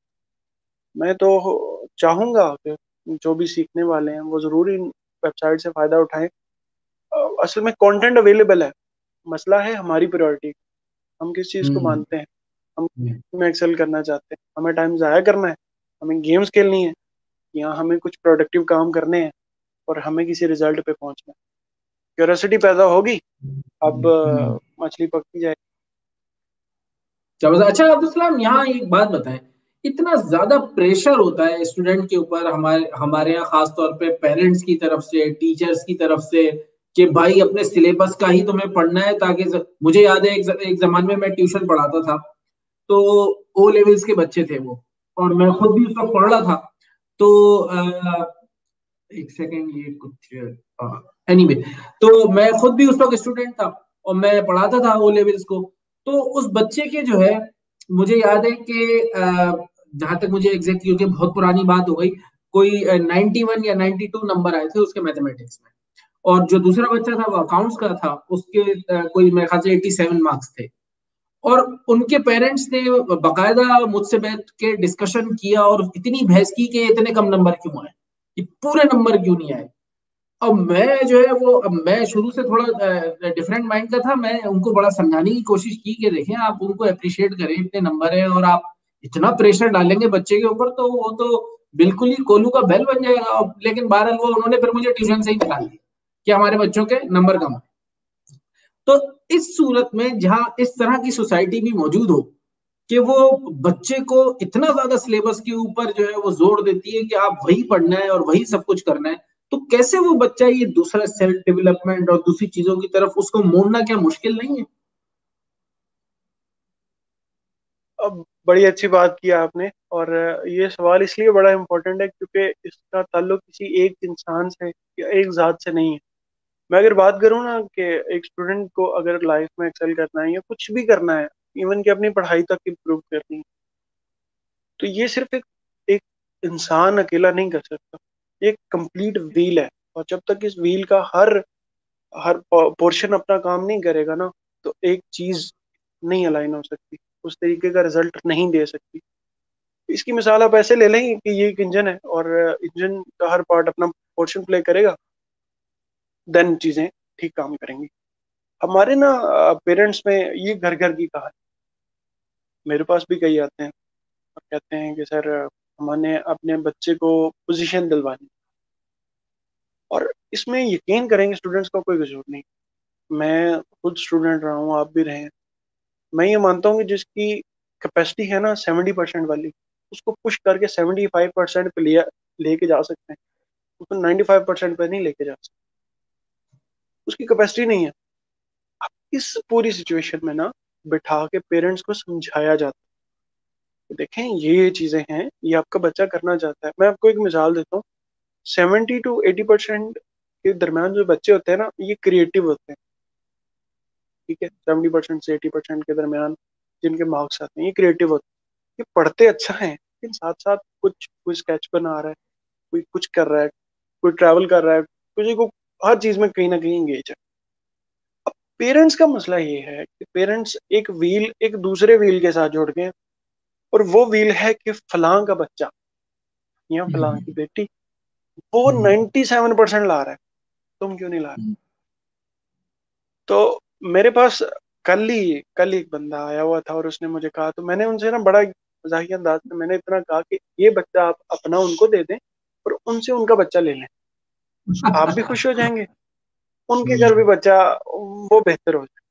मैं तो चाहूँगा कि जो भी सीखने वाले हैं वो ज़रूर इन वेबसाइट से फ़ायदा उठाएँ। असल में कंटेंट अवेलेबल है। मसला है हमारी प्रायोरिटी हम किस चीज़ को हम्म। मानते हैं? हम में एक्सेल करना चाहते हैं। हमें टाइम ज़ाया करना है। हमें गेम्स खेलनी है। या हमें कुछ प्रोडक्टिव काम करने हैं और हमें किसी रिज़ल्ट पे पहुँचना है। क्यूरोसिटी पैदा होगी। अब हम्म। मछली पकती जाएगी। अच्छा अब्दुल यहाँ एक बात बताएँ। इतना ज़्यादा प्रेशर होता है स्टूडेंट के ऊपर हमारे हमारे यहाँ खास तौर पे पेरेंट्स की तरफ़ से टीचर्स की तरफ़ से कि भाई अपने सिलेबस का ही तुम्हें पढ़ना है ताकि मुझे याद है एक, एक जमान में मैं ट्यूशन पढ़ाता था। तो ओ लेवल्स के बच्चे थे वो और मैं खुद भी उस वक्त पढ़ रहा था। तो आ, एक सेकेंड ये कुछ एनीवे anyway, तो मैं खुद भी उस वक्त स्टूडेंट था और मैं पढ़ाता था ओ लेवल्स को। तो उस बच्चे के जो है, मुझे याद है कि जहाँ तक मुझे एग्जैक्ट क्योंकि बहुत पुरानी बात हो गई, कोई 91 या 92 नंबर आए थे उसके मैथमेटिक्स में। और जो दूसरा बच्चा था, वो अकाउंट्स का था, उसके कोई मेरे ख्याल से 87 मार्क्स थे। और उनके पेरेंट्स ने बकायदा मुझसे बैठ के डिस्कशन किया और इतनी बहस की कि इतने कम नंबर क्यों आए? कि पूरे नंबर क्यों नहीं आए? अब मैं जो है वो, अब मैं शुरू से थोड़ा डिफरेंट माइंड का था। मैं उनको बड़ा समझाने की कोशिश की कि देखें, आप उनको अप्रिशिएट करें, इतने नंबर है और आप इतना प्रेशर डालेंगे बच्चे के ऊपर तो वो तो बिल्कुल ही कोलू का बैल बन जाएगा। लेकिन बहरहाल वो, उन्होंने फिर मुझे ट्यूशन से ही निकाल दिया कि हमारे बच्चों के नंबर कम है। तो इस सूरत में जहाँ इस तरह की सोसाइटी भी मौजूद हो कि वो बच्चे को इतना ज़्यादा सिलेबस के ऊपर जो है वो ज़ोर देती है कि आप वही पढ़ना है और वही सब कुछ करना है तो कैसे वो बच्चा ये दूसरा सेल्फ डेवलपमेंट और दूसरी चीज़ों की तरफ़ उसको मोड़ना क्या मुश्किल नहीं है? अब बड़ी अच्छी बात की आपने और ये सवाल इसलिए बड़ा इम्पोर्टेंट है क्योंकि इसका ताल्लुक किसी एक इंसान से या एक जात से नहीं है। मैं अगर बात करूँ ना कि एक स्टूडेंट को अगर लाइफ में एक्सेल करना है या कुछ भी करना है इवन कि अपनी पढ़ाई तक इम्प्रूव करनी है तो ये सिर्फ़ एक एक इंसान अकेला नहीं कर सकता। एक कंप्लीट व्हील है। और जब तक इस व्हील का हर हर पोर्शन अपना काम नहीं करेगा ना तो एक चीज़ नहीं अलाइन हो सकती। उस तरीके का रिज़ल्ट नहीं दे सकती। इसकी मिसाल आप ऐसे ले लें कि ये एक इंजन है और इंजन का हर पार्ट अपना पोर्शन प्ले करेगा देन चीज़ें ठीक काम करेंगी। हमारे ना पेरेंट्स में ये घर घर की कहानी। मेरे पास भी कई आते हैं। और कहते हैं कि, सर हमने अपने बच्चे को पोजीशन दिलवानी। और इसमें यकीन करेंगे स्टूडेंट्स का कोई कसूर नहीं। मैं खुद स्टूडेंट रहा हूँ, आप भी रहे हैं। मैं ये मानता हूँ कि जिसकी कैपेसिटी है ना सेवेंटी परसेंट वाली, उसको पुश करके सेवेंटी फाइव परसेंट पे लिया, लेके जा सकते हैं। उसको नाइन्टी फाइव परसेंट पे नहीं लेके जा सकते। उसकी कैपेसिटी नहीं है। इस पूरी सिचुएशन में ना, बिठा के पेरेंट्स को समझाया जाता देखें, ये चीज़ें हैं, ये आपका बच्चा करना चाहता है। मैं आपको एक मिसाल देता हूँ। सेवेंटी टू एटी परसेंट के दरमियान जो बच्चे होते हैं ना, ये क्रिएटिव होते हैं। ठीक है? सेवेंटी परसेंट से एटी परसेंट के दरमियान जिनके मार्क्स आते हैं, ये क्रिएटिव होते हैं। ये पढ़ते अच्छा है, लेकिन साथ साथ कुछ, कोई स्केच बना रहा है, कोई कुछ कर रहा है, कोई ट्रैवल कर रहा है, किसी को हर चीज़ में कहीं ना कहीं इंगेज है। अब पेरेंट्स का मसला ये है कि पेरेंट्स एक व्हील, एक दूसरे व्हील के साथ जोड़ के और वो व्हील है कि फलां का बच्चा या फलां की बेटी वो नाइन्टी सेवन परसेंट ला रहा है तुम क्यों नहीं ला रहे? तो मेरे पास कल ही कल एक बंदा आया हुआ था और उसने मुझे कहा तो मैंने उनसे ना बड़ा मजाकिया अंदाज में मैंने इतना कहा कि ये बच्चा आप अपना उनको दे दें और उनसे उनका बच्चा ले लें। आप भी खुश हो जाएँगे। उनके घर भी बच्चा वो बेहतर हो जाए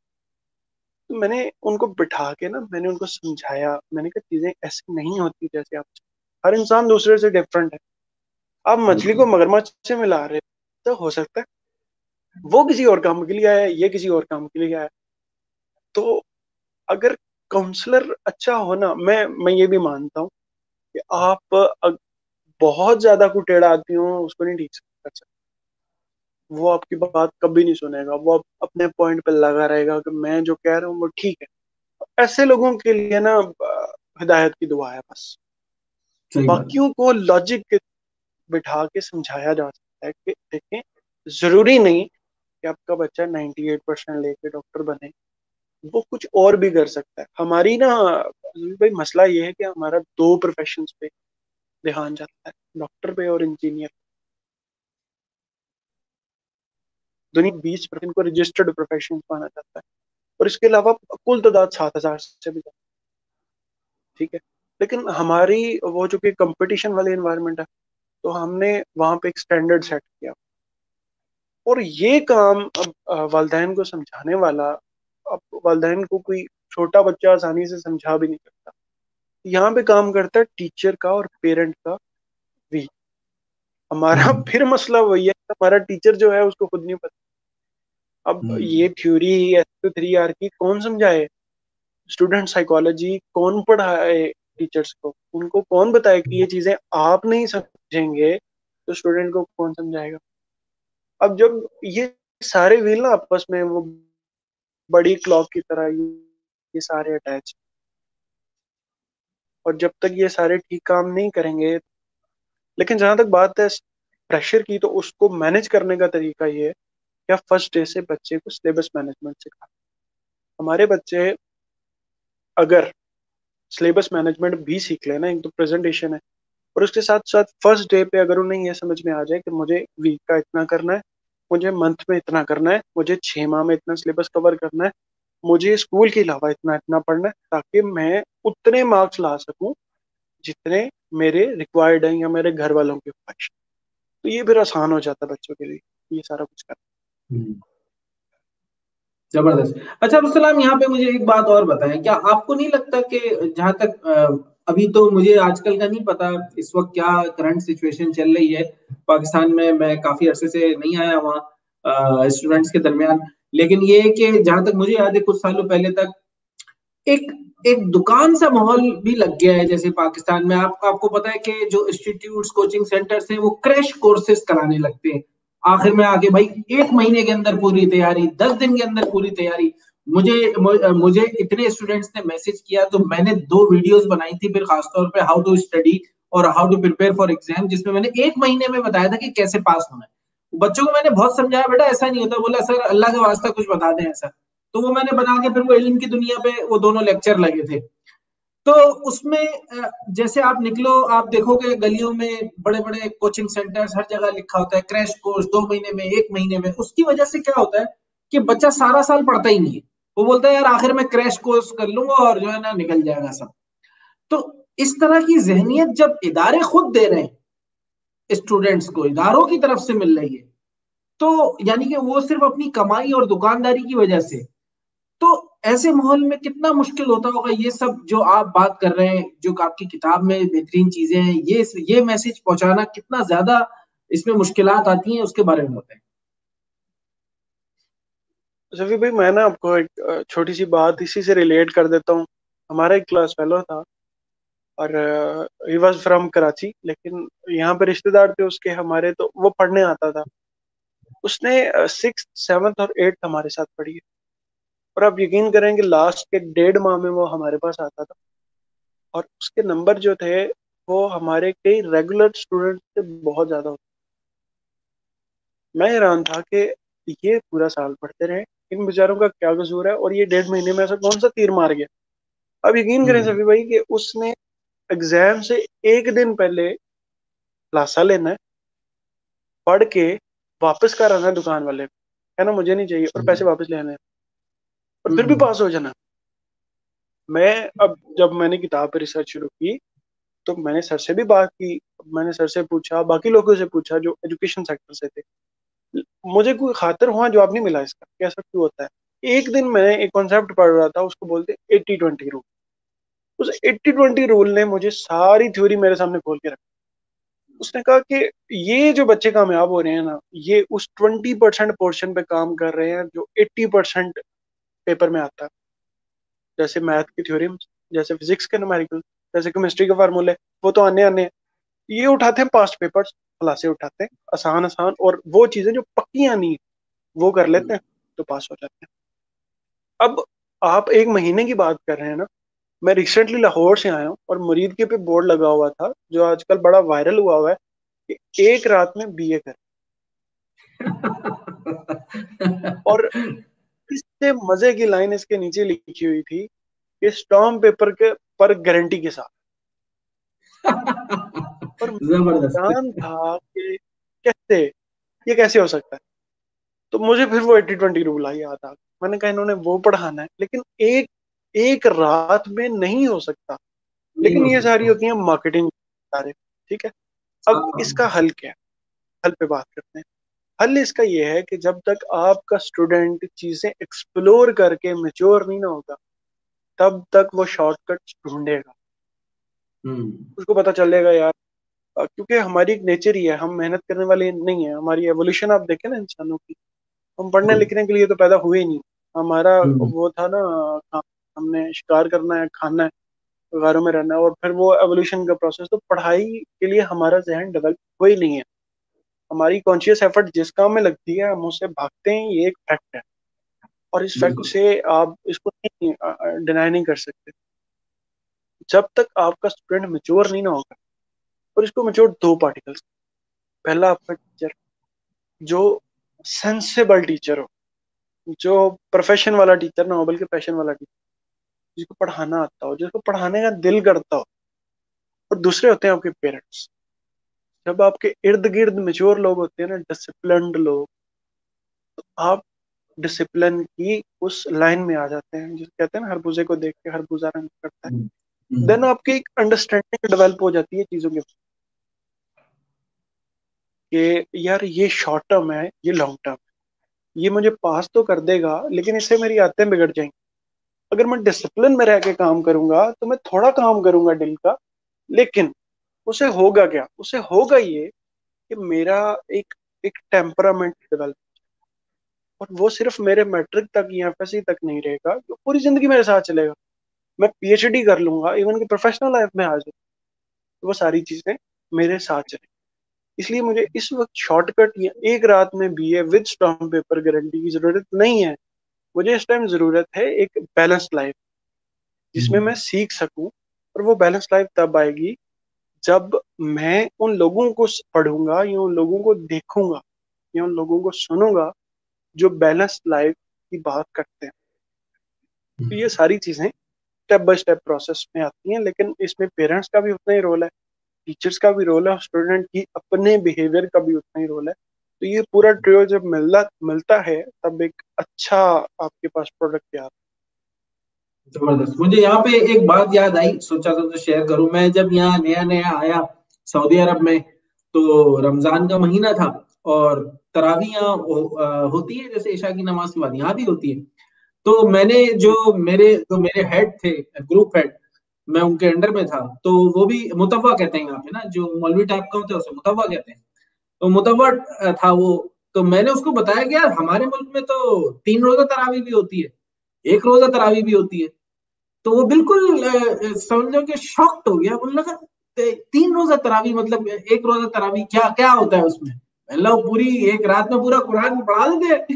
तो मैंने उनको बिठा के ना मैंने उनको समझाया। मैंने कहा चीज़ें ऐसी नहीं होती जैसे आप हर इंसान दूसरे से डिफरेंट है। आप मछली को मगरमच्छ से मिला रहे तो हो सकता है वो किसी और काम के लिए आया है ये किसी और काम के लिए आया। है तो अगर काउंसलर अच्छा हो ना मैं मैं ये भी मानता हूँ कि आप बहुत ज़्यादा कुटेड़ा आदमी हो उसको नहीं ठीक कर सकते वो आपकी बात कभी नहीं सुनेगा वो अपने पॉइंट पे लगा रहेगा कि मैं जो कह रहा हूँ वो ठीक है। ऐसे लोगों के लिए ना हिदायत की दुआ है बस। बाकियों को लॉजिक के बिठा के समझाया जा सकता है कि देखें ज़रूरी नहीं कि आपका बच्चा 98 परसेंट लेके डॉक्टर बने। वो कुछ और भी कर सकता है। हमारी ना भाई मसला ये है कि हमारा दो प्रोफेशन पे ध्यान जाता है डॉक्टर पे और इंजीनियर दुनिया बीस परसेंट को रजिस्टर्ड प्रोफेशन माना जाता है। और इसके अलावा कुल तादाद सात हज़ार से भी ज़्यादा। ठीक है? लेकिन हमारी वो जो कि कंपटीशन वाली इन्वायरमेंट है तो हमने वहाँ पे एक स्टैंडर्ड सेट किया। और ये काम अब वालदेन को समझाने वाला, अब वालदेन को कोई छोटा बच्चा आसानी से समझा भी नहीं सकता। यहाँ पे काम करता है टीचर का और पेरेंट का। हमारा हम्म। फिर मसला वही है हमारा टीचर जो है उसको खुद नहीं पता अब हम्म। ये theory S two three R की कौन समझाए स्टूडेंट साइकोलॉजी कौन पढ़ाए टीचर्स को उनको कौन बताए कि ये हम्म। चीज़ें आप नहीं समझेंगे तो स्टूडेंट को कौन समझाएगा अब जब ये सारे व्हील ना आपस में वो बड़ी क्लॉक की तरह ये, ये सारे अटैच और जब तक ये सारे ठीक काम नहीं करेंगे लेकिन जहाँ तक बात है प्रेशर की तो उसको मैनेज करने का तरीका ये है क्या फ़र्स्ट डे से बच्चे को सिलेबस मैनेजमेंट सिखा हमारे बच्चे अगर सिलेबस मैनेजमेंट भी सीख लेना एक तो प्रेजेंटेशन है, और उसके साथ साथ फ़र्स्ट डे पे अगर उन्हें यह समझ में आ जाए कि मुझे वीक का इतना करना है, मुझे मंथ में इतना करना है, मुझे छह माह में इतना सिलेबस कवर करना है, मुझे स्कूल के अलावा इतना इतना पढ़ना है, ताकि मैं उतने मार्क्स ला सकूँ जितने मेरे रिक्वायर्ड हैं या मेरे घर वालों के ख्वाहिश तो ये फिर आसान हो जाता है बच्चों के लिए, ये सारा कुछ करना। हम्म। ज़बरदस्त। अच्छा सलाम यहाँ पे मुझे एक बात और बताएँ। क्या आपको नहीं लगता कि जहाँ तक अभी तो मुझे आजकल का नहीं पता इस वक्त क्या करंट सिचुएशन चल रही है। पाकिस्तान में मैं काफ़ी अरसे से नहीं आया वहाँ स्टूडेंट्स के दरमियान। लेकिन ये कि जहाँ तक मुझे याद है, कुछ सालों पहले तक एक एक दुकान सा माहौल भी लग गया है जैसे पाकिस्तान में। आप, आपको पता है कि जो इंस्टीट्यूट कोचिंग सेंटर्स हैं, वो क्रैश कोर्सेज कराने लगते हैं। आखिर में आके भाई, एक महीने के अंदर पूरी तैयारी, दस दिन के अंदर पूरी तैयारी। मुझे मुझे इतने स्टूडेंट्स ने मैसेज किया तो मैंने दो वीडियोस बनाई थी, फिर खासतौर पे हाउ टू स्टडी और how to prepare for exam जिसमें मैंने एक महीने में बताया था कि कैसे पास होना है। बच्चों को मैंने बहुत समझाया, बेटा, ऐसा नहीं होता। बोला, सर, अल्लाह के वास्ता कुछ बता दें ऐसा। तो वो मैंने बना के फिर वो इल्म की दुनिया पे वो दोनों लेक्चर लगे थे। तो उसमें जैसे आप निकलो, आप देखोगे गलियों में बड़े बड़े कोचिंग सेंटर्स हर जगह लिखा होता है क्रैश कोर्स दो महीने में, एक महीने में। उसकी वजह से क्या होता है कि बच्चा सारा साल पढ़ता ही नहीं है। वो बोलता है, यार, आखिर में क्रैश कोर्स कर लूँगा और जो है ना, निकल जाएगा सब। तो इस तरह की जहनीत जब इदारे खुद दे रहे हैं स्टूडेंट्स को, इदारों की तरफ़ से मिल रही है तो यानी कि वो सिर्फ़ अपनी कमाई और दुकानदारी की वजह से ऐसे माहौल में कितना मुश्किल होता होगा ये सब जो आप बात कर रहे हैं, जो आपकी किताब में बेहतरीन चीज़ें हैं, ये ये मैसेज पहुंचाना कितना ज़्यादा इसमें मुश्किल आती हैं, उसके बारे में बताएँ। सफी भाई, मैं ना आपको एक छोटी सी बात इसी से रिलेट कर देता हूँ। हमारा एक क्लास फेलो था और ही वॉज़ फ्रॉम कराची लेकिन यहाँ पे रिश्तेदार थे उसके हमारे तो वो पढ़ने आता था। उसने सिक्स सेवन्थ और एट्थ हमारे साथ पढ़ी है। और आप यकीन करेंगे लास्ट के डेढ़ माह में वो हमारे पास आता था। और उसके नंबर जो थे वो हमारे कई रेगुलर स्टूडेंट से बहुत ज़्यादा होते मैं हैरान था कि ये पूरा साल पढ़ते रहे इन बेचारों का क्या कसूर है? और ये डेढ़ महीने में ऐसा कौन सा तीर मार गया? अब यकीन करें हम्म। सभी भाई कि उसने एग्ज़ाम से एक दिन पहले लासा लेना है पढ़ के वापस कर आना दुकान वाले है ना मुझे नहीं चाहिए और पैसे। वापस लेने हैं। और फिर भी हम्म। पास हो जाना। मैं अब जब मैंने किताब पर रिसर्च शुरू की तो मैंने सर से भी बात की मैंने सर से पूछा बाकी लोगों से पूछा जो एजुकेशन सेक्टर से थे। मुझे कोई खातर हुआ जवाब नहीं मिला इसका कैसा क्यों होता है। एक दिन मैं एक कॉन्सेप्ट पढ़ रहा था उसको बोलते एट्टी ट्वेंटी रूल उस एट्टी ट्वेंटी रूल ने मुझे सारी थ्योरी मेरे सामने खोल के रखी। उसने कहा कि ये जो बच्चे कामयाब हो रहे हैं ना ये उस ट्वेंटी परसेंट पोर्शन पे काम कर रहे हैं जो एट्टी परसेंट पेपर में आता है। जैसे मैथ की थ्योरी जैसे फिजिक्स के न्यूमेरिकल जैसे केमिस्ट्री के फार्मूले वो तो आने आने ये उठाते हैं पास्ट पेपर्स खलासे उठाते हैं आसान आसान और वो चीज़ें जो पक्की आनी है वो कर लेते हैं तो पास हो जाते हैं। अब आप एक महीने की बात कर रहे हैं ना मैं रिसेंटली लाहौर से आया हूँ और मुरीद के पे बोर्ड लगा हुआ था जो आजकल बड़ा वायरल हुआ हुआ है कि एक रात में बीए कर। और इससे मज़े की लाइन इसके नीचे लिखी हुई थी कि स्टॉम पेपर के पर गारंटी के साथ। और था कि कैसे? ये कैसे हो सकता है? तो मुझे फिर वो एट्टी ट्वेंटी रूल आई याद आ मैंने कहा इन्होंने वो पढ़ाना है। लेकिन एक एक रात में नहीं हो सकता। लेकिन ये सारी होती है मार्केटिंग सारे ठीक है? अब हाँ। इसका हल क्या है? हल पे बात करते हैं। हल इसका यह है कि जब तक आपका स्टूडेंट चीज़ें एक्सप्लोर करके मेच्योर नहीं ना होगा तब तक वो शॉर्टकट ढूंढेगा हम्म। उसको पता चलेगा यार क्योंकि हमारी एक नेचर ही है हम मेहनत करने वाले नहीं है हमारी एवोल्यूशन आप देखें ना इंसानों की हम पढ़ने हम्म। लिखने के लिए तो पैदा हुए नहीं हमारा हम्म। वो था ना हमने शिकार करना है खाना है घरों में रहना है और फिर वो एवोल्यूशन का प्रोसेस तो पढ़ाई के लिए हमारा जहन डेवलप हुआ ही नहीं है हमारी कॉन्शियस एफर्ट जिस काम में लगती है हम उससे भागते हैं ये एक फैक्ट है। और इस फैक्ट से आप इसको नहीं डिनाई नहीं कर सकते। जब तक आपका स्टूडेंट मेच्योर नहीं ना होगा और इसको मेच्योर दो पार्टिकल्स पहला आपका टीचर जो सेंसेबल टीचर हो जो प्रोफेशन वाला टीचर ना हो बल्कि पैशन वाला टीचर जिसको पढ़ाना आता हो जिसको पढ़ाने का दिल करता हो और दूसरे होते हैं आपके पेरेंट्स जब आपके इर्द गिर्द मेच्योर लोग होते हैं ना डिसिप्लिन लोग तो आप डिसिप्लिन की उस लाइन में आ जाते हैं जिस कहते हैं ना हरबूजे को देख के हरबूजा रंग करता है। देन हम्म। आपकी एक अंडरस्टैंडिंग डेवलप हो जाती है चीज़ों के कि यार ये शॉर्ट टर्म है ये लॉन्ग टर्म है। ये मुझे पास तो कर देगा लेकिन इससे मेरी आदतें बिगड़ जाएँगी। अगर मैं डिसिप्लिन में रह के काम करूँगा तो मैं थोड़ा काम करूँगा दिल का लेकिन उसे होगा क्या? उसे होगा ये कि मेरा एक एक टेम्परामेंट डेवलप और वो सिर्फ़ मेरे मैट्रिक तक या एफ़ तक नहीं रहेगा जो पूरी ज़िंदगी मेरे साथ चलेगा। मैं पीएचडी कर लूँगा इवन की प्रोफेशनल लाइफ में आ जाए तो वो सारी चीज़ें मेरे साथ चलेंगी। इसलिए मुझे इस वक्त शॉर्टकट या एक रात में B A with storm paper guarantee की ज़रूरत नहीं है। मुझे इस टाइम ज़रूरत है एक बैलेंस लाइफ जिसमें मैं सीख सकूँ और वो बैलेंस लाइफ तब आएगी जब मैं उन लोगों को पढ़ूँगा या उन लोगों को देखूँगा या उन लोगों को सुनूँगा जो बैलेंस लाइफ की बात करते हैं। तो ये सारी चीज़ें स्टेप बाय स्टेप प्रोसेस में आती हैं लेकिन इसमें पेरेंट्स का भी उतना ही रोल है टीचर्स का भी रोल है स्टूडेंट की अपने बिहेवियर का भी उतना ही रोल है। तो ये पूरा ट्रियो जब मिलता मिलता है तब एक अच्छा आपके पास प्रोडक्ट तैयार ज़बरदस्त। मुझे यहाँ पे एक बात याद आई, सोचा था तो शेयर करूँ। मैं जब यहाँ नया नया आया सऊदी अरब में तो रमज़ान का महीना था और तरावियाँ होती है, जैसे ईशा की नमाज़ के बाद, यहाँ भी होती है। तो मैंने जो मेरे जो मेरे हेड थे ग्रुप हेड मैं उनके अंडर में था तो वो भी मुतवा कहते हैं यहाँ पे ना, जो मौलवी टाइप का होता है, उसे मुतवा कहते हैं। तो मुतवा था वो तो मैंने उसको बताया कि यार, हमारे मुल्क में तो तीन रोजा तरावी भी होती है, एक रोजा तरावी भी होती है। तो वो बिल्कुल समझो कि शॉक्ट हो गया। बोलने लगा तीन रोजा तरावी मतलब एक रोजा तरावी क्या क्या होता है उसमें? अल्लाह पूरी एक रात में पूरा कुरान पढ़ा देते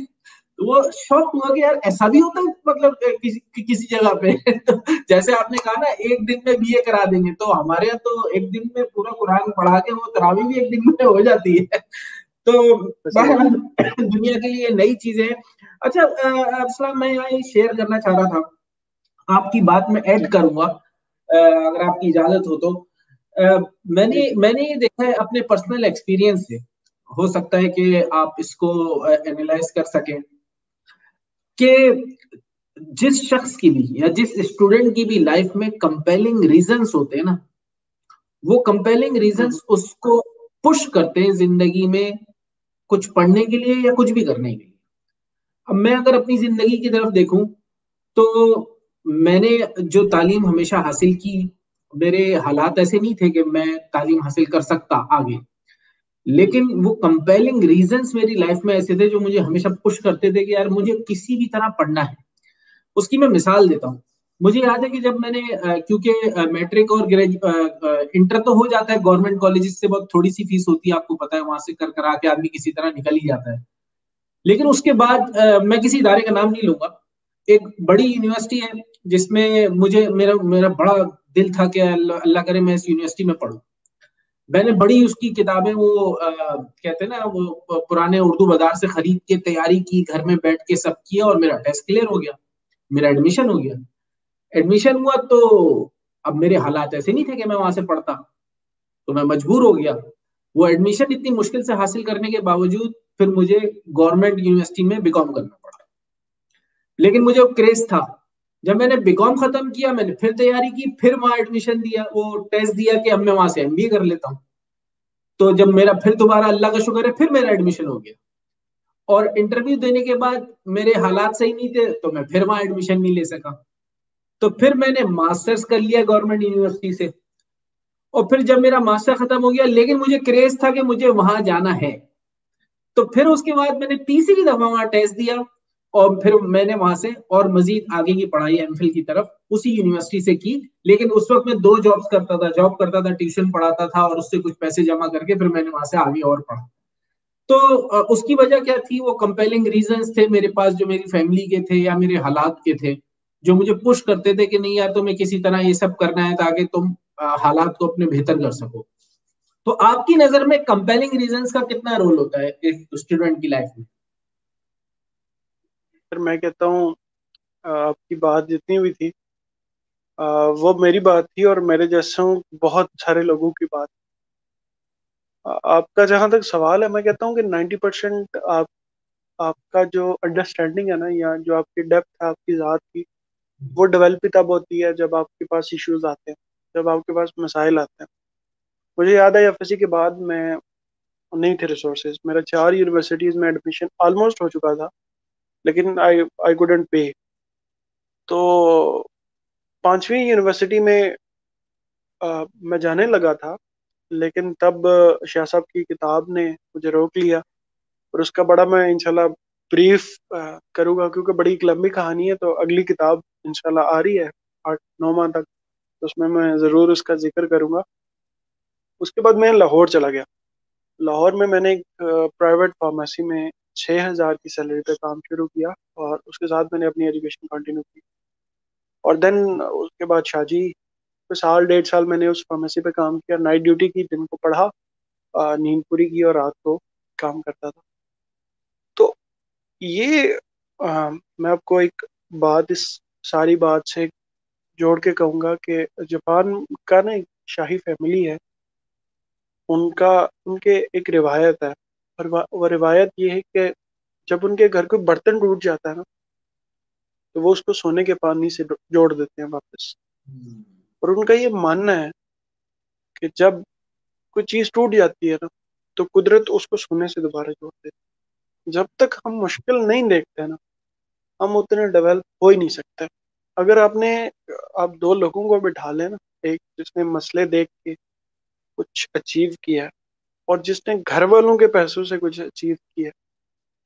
तो वो शौक हुआ कि यार ऐसा भी होता है मतलब किसी किसी जगह पे? तो जैसे आपने कहा ना एक दिन में बीए करा देंगे तो हमारे यहाँ तो एक दिन में पूरा कुरान पढ़ा के वो तरावी भी एक दिन में हो जाती है। तो दुनिया के लिए नई चीज़ें अच्छा असलाम मैं यहाँ शेयर करना चाह रहा था। आपकी बात में ऐड करूँगा। अगर आपकी इजाज़त हो तो। मैंने मैंने ये देखा है अपने पर्सनल एक्सपीरियंस से। हो सकता है कि आप इसको एनालाइज कर सकें कि जिस शख्स की भी या जिस स्टूडेंट की भी लाइफ में कंपेलिंग रीजंस होते हैं ना वो कंपेलिंग रीजंस हम्म। उसको पुश करते हैं ज़िंदगी में कुछ पढ़ने के लिए या कुछ भी करने के लिए। अब मैं अगर अपनी ज़िंदगी की तरफ़ देखूँ तो मैंने जो तालीम हमेशा हासिल की, मेरे हालात ऐसे नहीं थे कि मैं तालीम हासिल कर सकता आगे। लेकिन वो कंपेलिंग रीजंस मेरी लाइफ में ऐसे थे जो मुझे हमेशा पुश करते थे कि यार मुझे किसी भी तरह पढ़ना है। उसकी मैं मिसाल देता हूँ। मुझे याद है कि जब मैंने क्योंकि मैट्रिक और इंटर तो हो जाता है गवर्नमेंट कॉलेज से बहुत थोड़ी सी फ़ीस होती है, आपको पता है, वहाँ से कर करा के आदमी किसी तरह निकल ही जाता है। लेकिन उसके बाद मैं किसी इदारे का नाम नहीं लूँगा। एक बड़ी यूनिवर्सिटी है जिसमें मुझे मेरा मेरा बड़ा दिल था कि अल्लाह करे मैं इस यूनिवर्सिटी में पढ़ू। मैंने बड़ी उसकी किताबें वो आ, कहते हैं ना वो पुराने उर्दू बाज़ार से खरीद के तैयारी की घर में बैठ के सब किया और मेरा टेस्ट क्लियर हो गया मेरा एडमिशन हो गया। एडमिशन हुआ तो अब मेरे हालात ऐसे नहीं थे कि मैं वहाँ से पढ़ता तो मैं मजबूर हो गया। वो एडमिशन इतनी मुश्किल से हासिल करने के बावजूद फिर मुझे गवर्नमेंट यूनिवर्सिटी में बीकॉम करना पड़ा। लेकिन मुझे क्रेज था। जब मैंने बीकॉम खत्म किया, मैंने फिर तैयारी की, फिर वहाँ एडमिशन दिया, वो टेस्ट दिया कि अब मैं वहाँ से एम कर लेता हूँ। तो जब मेरा फिर दोबारा अल्लाह का शुक्र है, फिर मेरा एडमिशन हो गया। और इंटरव्यू देने के बाद मेरे हालात सही नहीं थे तो मैं फिर वहाँ एडमिशन नहीं ले सका। तो फिर मैंने मास्टर्स कर लिया गवर्नमेंट यूनिवर्सिटी से। और फिर जब मेरा मास्टर खत्म हो गया, लेकिन मुझे क्रेज था कि मुझे वहाँ जाना है। तो फिर उसके बाद मैंने तीसरी दफ़ा वहाँ टेस्ट दिया। और फिर मैंने वहाँ से और मजीद आगे की पढ़ाई एम की तरफ़ उसी यूनिवर्सिटी से की। लेकिन उस वक्त मैं दो जॉब्स करता था। जॉब करता था ट्यूशन पढ़ाता था और उससे कुछ पैसे जमा करके फिर मैंने वहाँ से आगे और पढ़ा। तो उसकी वजह क्या थी? वो कंपेलिंग रीजंस थे मेरे पास जो मेरी फैमिली के थे या मेरे हालात के थे, जो मुझे पुश करते थे कि नहीं यार, तुम्हें किसी तरह ये सब करना है ताकि तुम हालात को अपने बेहतर कर सको। तो आपकी नज़र में कंपेलिंग रीजंस का कितना रोल होता है एक स्टूडेंट की लाइफ में? सर मैं कहता हूँ आपकी बात जितनी भी थी वो मेरी बात थी और मेरे जैसे बहुत सारे लोगों की बात आपका जहाँ तक सवाल है, मैं कहता हूँ कि नाइन्टी परसेंट आप, आपका जो अंडरस्टैंडिंग है ना, या जो आपकी डेप्थ है, आपकी ज़ात की, वो डेवलप तब होती है जब आपके पास इश्यूज़ आते हैं, जब आपके पास मसाइल आते हैं। मुझे याद है एफ़ के बाद मैं, नहीं थे रिसोर्सेज मेरा चार यूनिवर्सिटीज़ में एडमिशन ऑलमोस्ट हो चुका था। लेकिन आई आई कुडेंट पे तो पांचवी यूनिवर्सिटी में आ, मैं जाने लगा था लेकिन तब शाह साहब की किताब ने मुझे रोक लिया और उसका बड़ा मैं इंशाल्लाह ब्रीफ करूँगा क्योंकि बड़ी एक लंबी कहानी है तो अगली किताब इंशाल्लाह आ रही है आठ नौ माह तक तो उसमें मैं ज़रूर उसका ज़िक्र करूँगा। उसके बाद मैं लाहौर चला गया। लाहौर में मैंने एक प्राइवेट फार्मेसी में छः हज़ार की सैलरी पे काम शुरू किया और उसके साथ मैंने अपनी एजुकेशन कंटिन्यू की। और देन उसके बाद शाहजी साल डेढ़ साल मैंने उस फार्मेसी पे काम किया। नाइट ड्यूटी की दिन को पढ़ा नींद पूरी की और रात को काम करता था। तो ये आ, मैं आपको एक बात इस सारी बात से जोड़ के कहूँगा कि जापान का ना एक शाही फैमिली है। उनका उनके एक रिवायत है। और वो रिवायत ये है कि जब उनके घर कोई बर्तन टूट जाता है ना तो वो उसको सोने के पानी से जोड़ देते हैं वापस। और उनका ये मानना है कि जब कोई चीज़ टूट जाती है ना तो कुदरत उसको सोने से दोबारा जोड़ देती है जब तक हम मुश्किल नहीं देखते ना, हम उतने डेवलप हो ही नहीं सकते अगर आपने, आप दो लोगों को बिठा लें ना, एक जिसने मसले देख के कुछ अचीव किया और जिसने घर वालों के पैसों से कुछ अचीव किया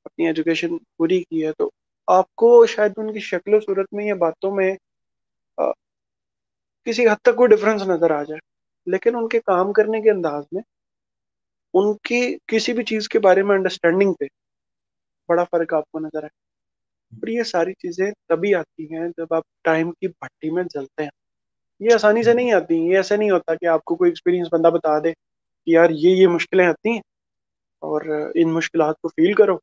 अपनी एजुकेशन पूरी की है तो आपको शायद उनकी शक्ल सूरत में या बातों में आ, किसी हद तक कोई डिफरेंस नज़र आ जाए। लेकिन उनके काम करने के अंदाज में उनकी किसी भी चीज़ के बारे में अंडरस्टैंडिंग पे बड़ा फ़र्क आपको नज़र आए। और ये सारी चीज़ें तभी आती हैं जब आप टाइम की भट्टी में जलते हैं। ये आसानी से नहीं आती ये ऐसा नहीं होता कि आपको कोई एक्सपीरियंस बंदा बता दे कि यार ये ये मुश्किलें आती हैं और इन मुश्किल को फील करो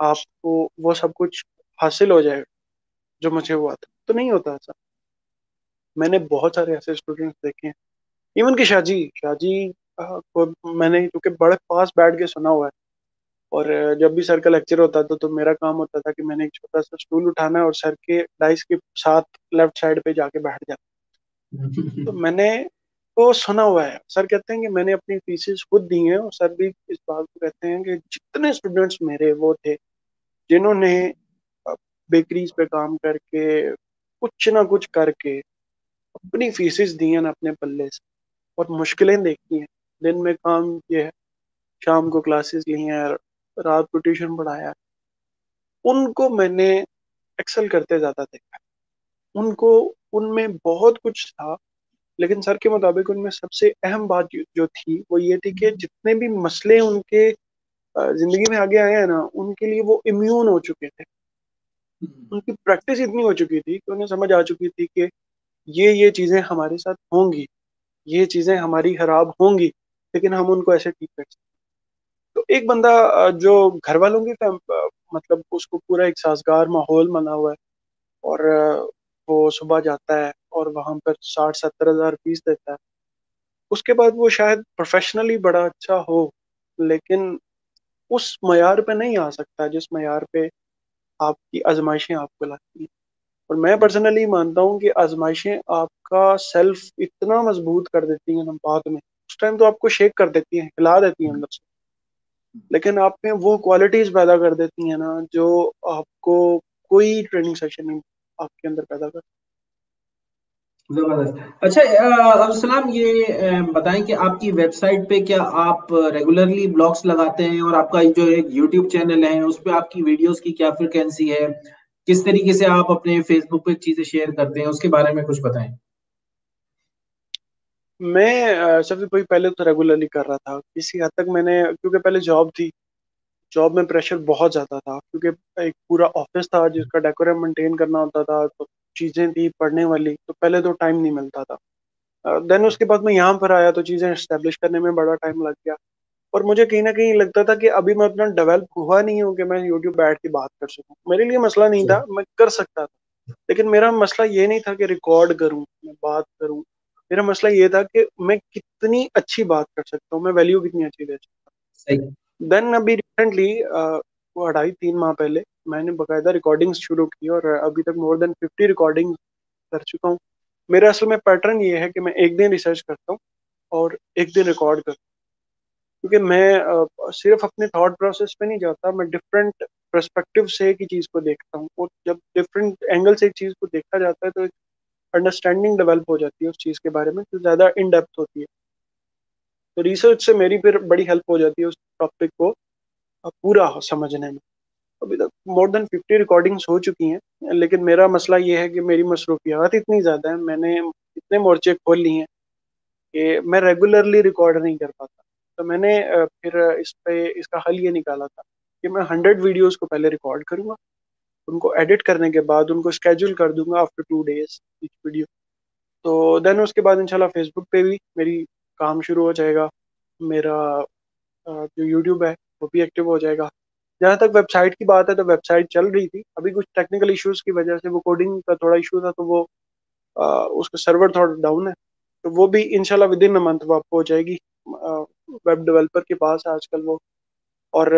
आपको वो सब कुछ हासिल हो जाएगा जो मुझे हुआ था। तो नहीं होता ऐसा। मैंने बहुत सारे ऐसे स्टूडेंट्स देखे हैं। इवन की शाजी शाजी को मैंने क्योंकि बड़े पास बैठ के सुना हुआ है। और जब भी सर का लेक्चर होता था तो मेरा काम होता था कि मैंने एक छोटा सा स्टूल उठाना है और सर के डाइस के साथ लेफ़्ट साइड पे जाके बैठ जाता तो मैंने वो सुना हुआ है। सर कहते हैं कि मैंने अपनी फीसेस खुद दी हैं और सर भी इस बात को कहते हैं कि जितने स्टूडेंट्स मेरे वो थे, जिन्होंने बेकरीज पे काम करके, कुछ ना कुछ करके अपनी फीसेस दी हैं अपने पल्ले से और मुश्किलें देखी हैं। दिन में काम किए है, शाम को क्लासेस ली हैं, रात को ट्यूशन पढ़ाया उनको मैंने एक्सेल करते ज़्यादा देखा उनको, उनमें बहुत कुछ था लेकिन सर के मुताबिक उनमें सबसे अहम बात जो थी वो ये थी कि जितने भी मसले उनके ज़िंदगी में आगे आए हैं ना उनके लिए वो इम्यून हो चुके थे हम्म। उनकी प्रैक्टिस इतनी हो चुकी थी कि उन्हें समझ आ चुकी थी कि ये ये चीज़ें हमारे साथ होंगी ये चीज़ें हमारी खराब होंगी लेकिन हम उनको ऐसे ठीक कर सकते तो एक बंदा जो घर वालों की मतलब उसको पूरा एक साजगार माहौल बना हुआ है और वो सुबह जाता है और वहाँ पर साठ सत्तर हज़ार फ़ीस देता है। उसके बाद वो शायद प्रोफेशनली बड़ा अच्छा हो, लेकिन उस मैार पे नहीं आ सकता, जिस मैार पे आपकी आजमाइशें आपको लाती हैं। और मैं पर्सनली मानता हूँ कि आजमाइशें आपका सेल्फ इतना मज़बूत कर देती हैं बाद में। उस टाइम तो आपको शेक कर देती हैं, हिला देती हैं अंदर से। लेकिन आप में वो क्वालिटीज पैदा कर देती हैं ना, जो आपको कोई ट्रेनिंग सेशन नहीं आपके अंदर पैदा कर ज़बरदस्त। अच्छा अब्दुल ये बताएँ कि आपकी वेबसाइट पे क्या आप रेगुलरली ब्लॉग्स लगाते हैं और आपका जो एक यूट्यूब चैनल है, उस पर आपकी वीडियोस की क्या फ्रिक्वेंसी है? किस तरीके से आप अपने फेसबुक पे चीज़ें शेयर करते हैं, उसके बारे में कुछ बताएँ। मैं सबसे पहले तो रेगुलरली कर रहा था। किसी हद तक मैंने, क्योंकि पहले जॉब थी, जॉब में प्रेशर बहुत ज़्यादा था, क्योंकि एक पूरा ऑफ़िस था जिसका डेकोरेम मेंटेन करना होता था तो चीज़ें थी पढ़ने वाली तो पहले तो टाइम नहीं मिलता था। देन उसके बाद मैं यहाँ पर आया तो चीज़ें इस्टेब्लिश करने में बड़ा टाइम लग गया। और मुझे कहीं ना कहीं लगता था कि अभी मैं अपना डेवलप हुआ नहीं हूँ कि मैं यूट्यूब बैठ के बात कर सकूँ। मेरे लिए मसला नहीं था मैं कर सकता था। लेकिन मेरा मसला ये नहीं था कि रिकॉर्ड करूँ मैं बात करूँ। मेरा मसला ये था कि मैं कितनी अच्छी बात कर सकता हूँ मैं वैल्यू कितनी अच्छी दे सकता हूँ। देन अभी रिसेंटली वो अढ़ाई तीन माह पहले। मैंने बकायदा रिकॉर्डिंग्स शुरू की और अभी तक मोर देन फिफ्टी रिकॉर्डिंग कर चुका हूँ। मेरा असल में पैटर्न ये है कि मैं एक दिन रिसर्च करता हूँ और एक दिन रिकॉर्ड करता हूँ। क्योंकि मैं सिर्फ़ अपने थॉट प्रोसेस पे नहीं जाता, मैं डिफरेंट परस्पेक्टिव से एक ही चीज़ को देखता हूँ। और जब डिफरेंट एंगल से एक चीज़ को देखा जाता है तो एक अंडरस्टैंडिंग डेवलप हो जाती है उस चीज़ के बारे में तो ज़्यादा इन डेप्थ होती है। तो रिसर्च से मेरी फिर बड़ी हेल्प हो जाती है उस टॉपिक को। पूरा हो समझने में। अभी तक मोर देन फिफ्टी रिकॉर्डिंग्स हो चुकी हैं, लेकिन मेरा मसला ये है कि मेरी मसरूफियात इतनी ज़्यादा है, मैंने इतने मोर्चे खोल लिए हैं कि मैं रेगुलरली रिकॉर्ड नहीं कर पाता। तो मैंने फिर इस पे, इसका हल ये निकाला था कि मैं हंड्रेड वीडियोस को पहले रिकॉर्ड करूँगा, उनको एडिट करने के बाद उनको स्केड्यूल कर दूँगा after two days each video तो देन उसके बाद इंशाल्लाह फेसबुक पे भी मेरी काम शुरू हो जाएगा, मेरा जो यूट्यूब है वो भी एक्टिव हो जाएगा। जहाँ तक वेबसाइट की बात है तो वेबसाइट चल रही थी। अभी कुछ टेक्निकल इश्यूज़ की वजह से वो कोडिंग का थोड़ा इशू था तो वो आ, उसका सर्वर थोड़ा डाउन है। तो वो भी इनशाला विद इन अ मंथ वो आपको हो जाएगी। वेब डेवलपर के पास है आजकल वो। और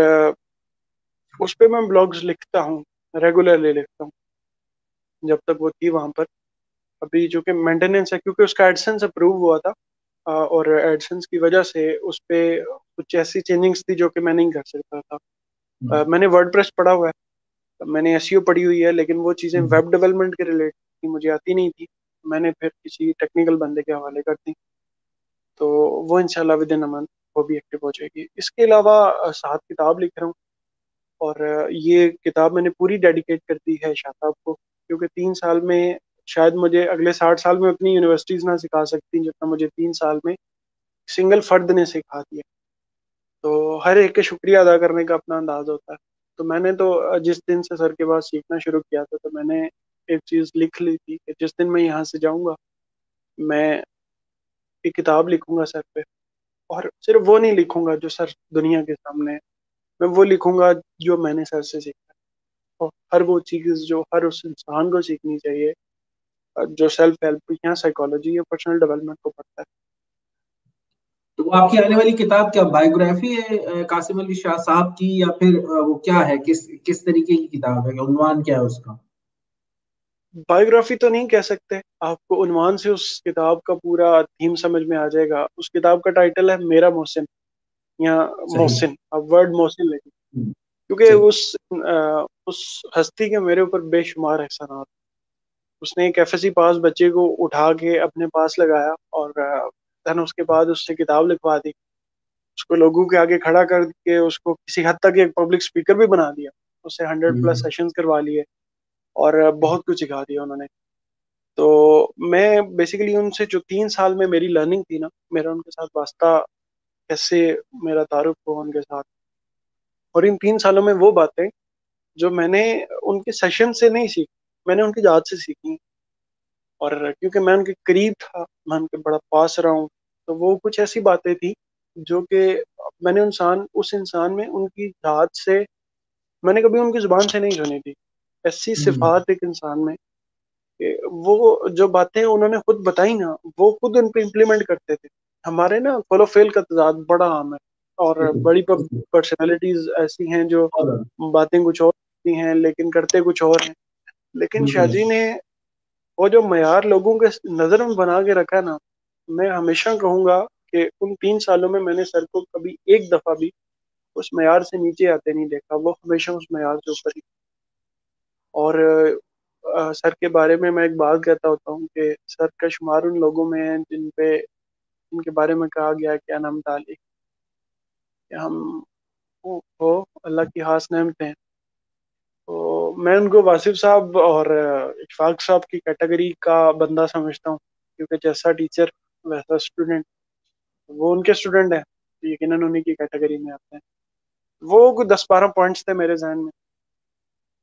उस पर मैं ब्लॉग्स लिखता हूँ रेगुलरली लिखता हूँ। जब तक वो थी वहाँ पर। अभी जो कि मेंटेनेंस है क्योंकि उसका एडसेंस अप्रूव हुआ था और एडसेंस की वजह से उस पर कुछ ऐसी चेंजिंग्स थी जो कि मैं नहीं कर सकता था। uh, मैंने वर्ड पढ़ा हुआ है मैंने एस e पढ़ी हुई है लेकिन वो चीज़ें वेब। डेवलपमेंट के रिलेटेड थी मुझे आती नहीं थी। मैंने फिर किसी टेक्निकल बंदे के हवाले कर दी। तो वो इनशाला विद इन मंथ वो भी एक्टिव हो जाएगी। इसके अलावा सात किताब लिख रहा हूँ और ये किताब मैंने पूरी डेडिकेट कर दी है शाताब को क्योंकि तीन साल में शायद मुझे अगले साठ साल में उतनी यूनिवर्सिटीज़ ना सिखा सकती जितना मुझे तीन साल में सिंगल फर्द ने सिखा दिया। तो हर एक के शुक्रिया अदा करने का अपना अंदाज होता है। तो मैंने तो जिस दिन से सर के पास सीखना शुरू किया था तो मैंने एक चीज़ लिख ली थी कि जिस दिन मैं यहाँ से जाऊँगा, मैं एक किताब लिखूँगा सर पे। और सिर्फ़ वो नहीं लिखूँगा जो सर दुनिया के सामने, मैं वो लिखूँगा जो मैंने सर से सीखा। और हर वो चीज़ जो हर उस इंसान को सीखनी चाहिए जो सेल्फ हेल्प या साइकोलॉजी या पर्सनल डेवलपमेंट को पढ़ता है। तो वो आपकी आने वाली किताब क्या बायोग्राफी है कासिम अली शाह साहब की या फिर वो क्या है किस किस तरीके की किताब है उन्वान क्या है उसका? बायोग्राफी तो नहीं कह सकते। आपको उन्वान से उस किताब का पूरा थीम समझ में आ जाएगा। उस किताब का टाइटल है मेरा मोहसिन या मोहसिन अब वर्ड मोहसिन लगी हम्म। क्योंकि उस आ, उस हस्ती के मेरे ऊपर बेशुमार एहसानात। उसने एक एफ़ पास बच्चे को उठा के अपने पास लगाया और धन उसके बाद उससे किताब लिखवा दी। उसको लोगों के आगे खड़ा करके उसको किसी हद तक एक पब्लिक स्पीकर भी बना दिया। उससे हंड्रेड प्लस सेशंस करवा लिए और बहुत कुछ सिखा दिया उन्होंने। तो मैं बेसिकली उनसे जो तीन साल में मेरी लर्निंग थी ना मेरा उनके साथ वास्ता कैसे मेरा तारुफ हुआ उनके साथ। और इन तीन सालों में वो बातें जो मैंने उनके सेशन से नहीं सीखी मैंने उनकी जात से सीखी। और क्योंकि मैं उनके करीब था मैं उनके बड़ा पास रहा हूँ तो वो कुछ ऐसी बातें थी जो कि मैंने इंसान उस इंसान में उनकी जात से मैंने कभी उनकी ज़ुबान से नहीं सुनी थी ऐसी हम्म। सिफात एक इंसान में वो जो बातें उन्होंने खुद बताई ना वो खुद उन पर इम्प्लीमेंट करते थे हमारे ना फॉलो फेल का तजाद बड़ा आम है और हम्म। बड़ी पर्सनैलिटीज ऐसी हैं जो बातें कुछ और हैं लेकिन करते कुछ और हैं लेकिन शाहजी ने वो जो मैार लोगों के नज़र में बना के रखा ना मैं हमेशा कहूँगा कि उन तीन सालों में मैंने सर को कभी एक दफ़ा भी उस मैार से नीचे आते नहीं देखा। वो हमेशा उस मैार से ऊपर ही और आ, सर के बारे में मैं एक बात कहता होता हूँ कि सर का शुमार उन लोगों में है जिन पे बारे में कहा गया कि अनम ताली। हम हो अल्लाह की हास नहमत हैं। तो मैं उनको वासिफ साहब और इशफाक साहब की कैटेगरी का बंदा समझता हूँ। क्योंकि जैसा टीचर वैसा स्टूडेंट वो उनके स्टूडेंट है तो यकीन उन्हीं की कैटेगरी में आते हैं। वो कुछ दस बारह पॉइंट्स थे मेरे जहन में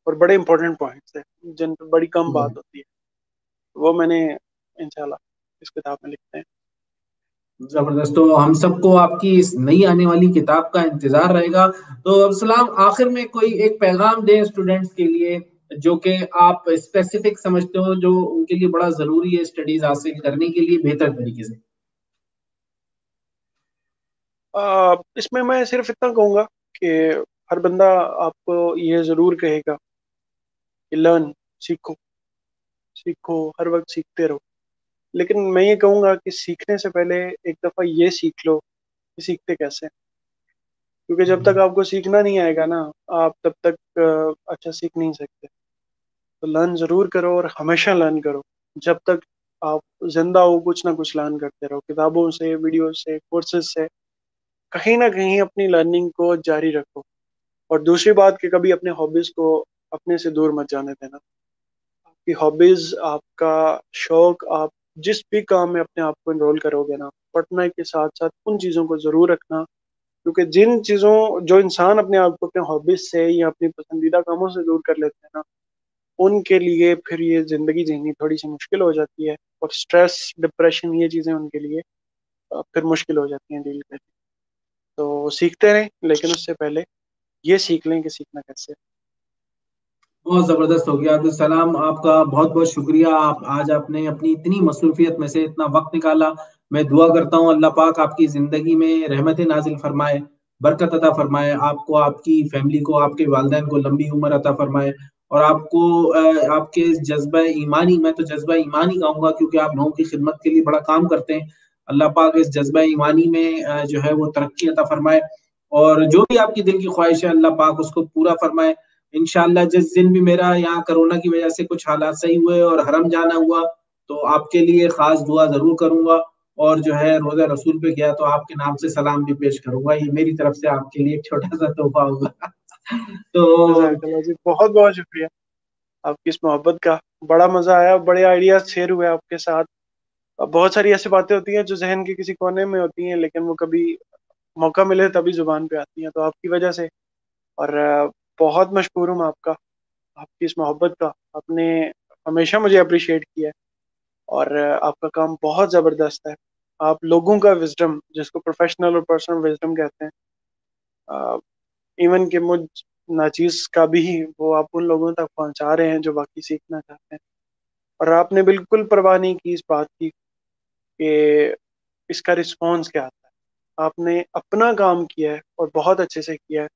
और बड़े इंपॉर्टेंट पॉइंट्स थे जिन पर बड़ी कम बात हम्म। होती है। वो मैंने इंशाल्लाह इस किताब में लिखते हैं। ज़बरदस्त तो हम सबको आपकी इस नई आने वाली किताब का इंतज़ार रहेगा। तो अब सलाम आखिर में कोई एक पैगाम दें स्टूडेंट्स के लिए? जो कि आप स्पेसिफिक समझते हो, जो उनके लिए बड़ा ज़रूरी है स्टडीज़ हासिल करने के लिए बेहतर तरीके से। इसमें मैं सिर्फ़ इतना कहूँगा कि हर बंदा आपको ये ज़रूर कहेगा कि लर्न सीखो। सीखो, हर वक्त सीखते रहो। लेकिन मैं ये कहूँगा कि सीखने से पहले एक दफ़ा ये सीख लो कि सीखते कैसे क्योंकि जब तक। आपको सीखना नहीं आएगा ना, आप तब तक अच्छा सीख नहीं सकते। तो लर्न ज़रूर करो और हमेशा लर्न करो। जब तक आप ज़िंदा हो, कुछ ना कुछ लर्न करते रहो। किताबों से वीडियो से कोर्सेज से, कहीं ना कहीं अपनी लर्निंग को जारी रखो। और दूसरी बात कि कभी अपने हॉबीज़ को अपने से दूर मत जाने देना। आपकी हॉबीज़ आपका शौक, आप जिस भी काम में अपने आप को इनरोल करोगे ना, पढ़ने के साथ साथ उन चीज़ों को ज़रूर रखना। क्योंकि जिन चीज़ों, जो इंसान अपने आप को अपने हॉबीज से या अपनी पसंदीदा कामों से दूर कर लेते हैं ना, उनके लिए फिर ये ज़िंदगी जीनी थोड़ी सी मुश्किल हो जाती है और स्ट्रेस डिप्रेशन ये चीज़ें उनके लिए फिर मुश्किल हो जाती हैं डील करनी। तो सीखते रहें, लेकिन उससे पहले ये सीख लें कि सीखना कैसे बहुत ज़बरदस्त हो गया अब्दुल सलाम आपका बहुत बहुत शुक्रिया। आप आज आपने अपनी इतनी मसरूफियत में से इतना वक्त निकाला। मैं दुआ करता हूँ, अल्लाह पाक आपकी ज़िंदगी में रहमत नाजिल फरमाए, बरकत अता फरमाए, आपको, आपकी फैमिली को, आपके वालदेन को लंबी उम्र अता फरमाए और आपको आपके जज्बा ईमानी, मैं तो जज्बा ईमानी कहूँगा क्योंकि आप लोगों की खिदमत के लिए बड़ा काम करते हैं। अल्लाह पाक इस जज्बा ईमानी में जो है वो तरक्की अता फरमाए और जो भी आपकी दिल की ख्वाहिश है, अल्लाह पाक उसको पूरा फरमाए। इनशाला जिस दिन भी मेरा यहाँ कोरोना की वजह से कुछ हालात सही हुए और हरम जाना हुआ तो आपके लिए खास दुआ ज़रूर करूँगा। और जो है रोजा रसूल पे गया तो आपके नाम से सलाम भी पेश करूँगा। ये मेरी तरफ़ से आपके लिए एक छोटा सा तोहफा होगा। तो बहुत बहुत शुक्रिया आपकी इस मोहब्बत का। बड़ा मज़ा आया बड़े आइडियाज़ शेयर हुए आपके साथ। बहुत सारी ऐसी बातें होती हैं जो जहन के किसी कोने में होती हैं, लेकिन वो कभी मौका मिले तभी ज़ुबान पे आती हैं। तो आपकी वजह से और बहुत मशहूर हूँ आपका, आपकी इस मोहब्बत का। आपने हमेशा मुझे अप्रिशिएट किया है। और आपका काम बहुत ज़बरदस्त है। आप लोगों का विजडम जिसको प्रोफेशनल और पर्सनल विजडम कहते हैं इवन कि मुझ, नाचीज़ का भी वो आप उन लोगों तक पहुँचा रहे हैं जो बाकी सीखना चाहते हैं। और आपने बिल्कुल परवाह नहीं की इस बात की कि इसका रिस्पॉन्स क्या आता है। आपने अपना काम किया है और बहुत अच्छे से किया है।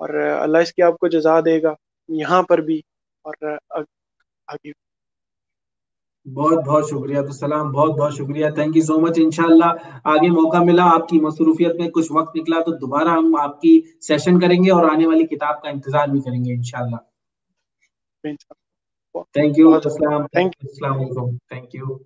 और, अल्लाह इसकी आपको जजा देगा यहाँ पर भी और आगे बहुत बहुत शुक्रिया तो सलाम बहुत बहुत शुक्रिया थैंक यू सो मच इनशाला आगे मौका मिला आपकी मसरूफियत में कुछ वक्त निकला तो दोबारा हम आपकी सेशन करेंगे और आने वाली किताब का इंतज़ार भी करेंगे इनशाला thank you thank you thank you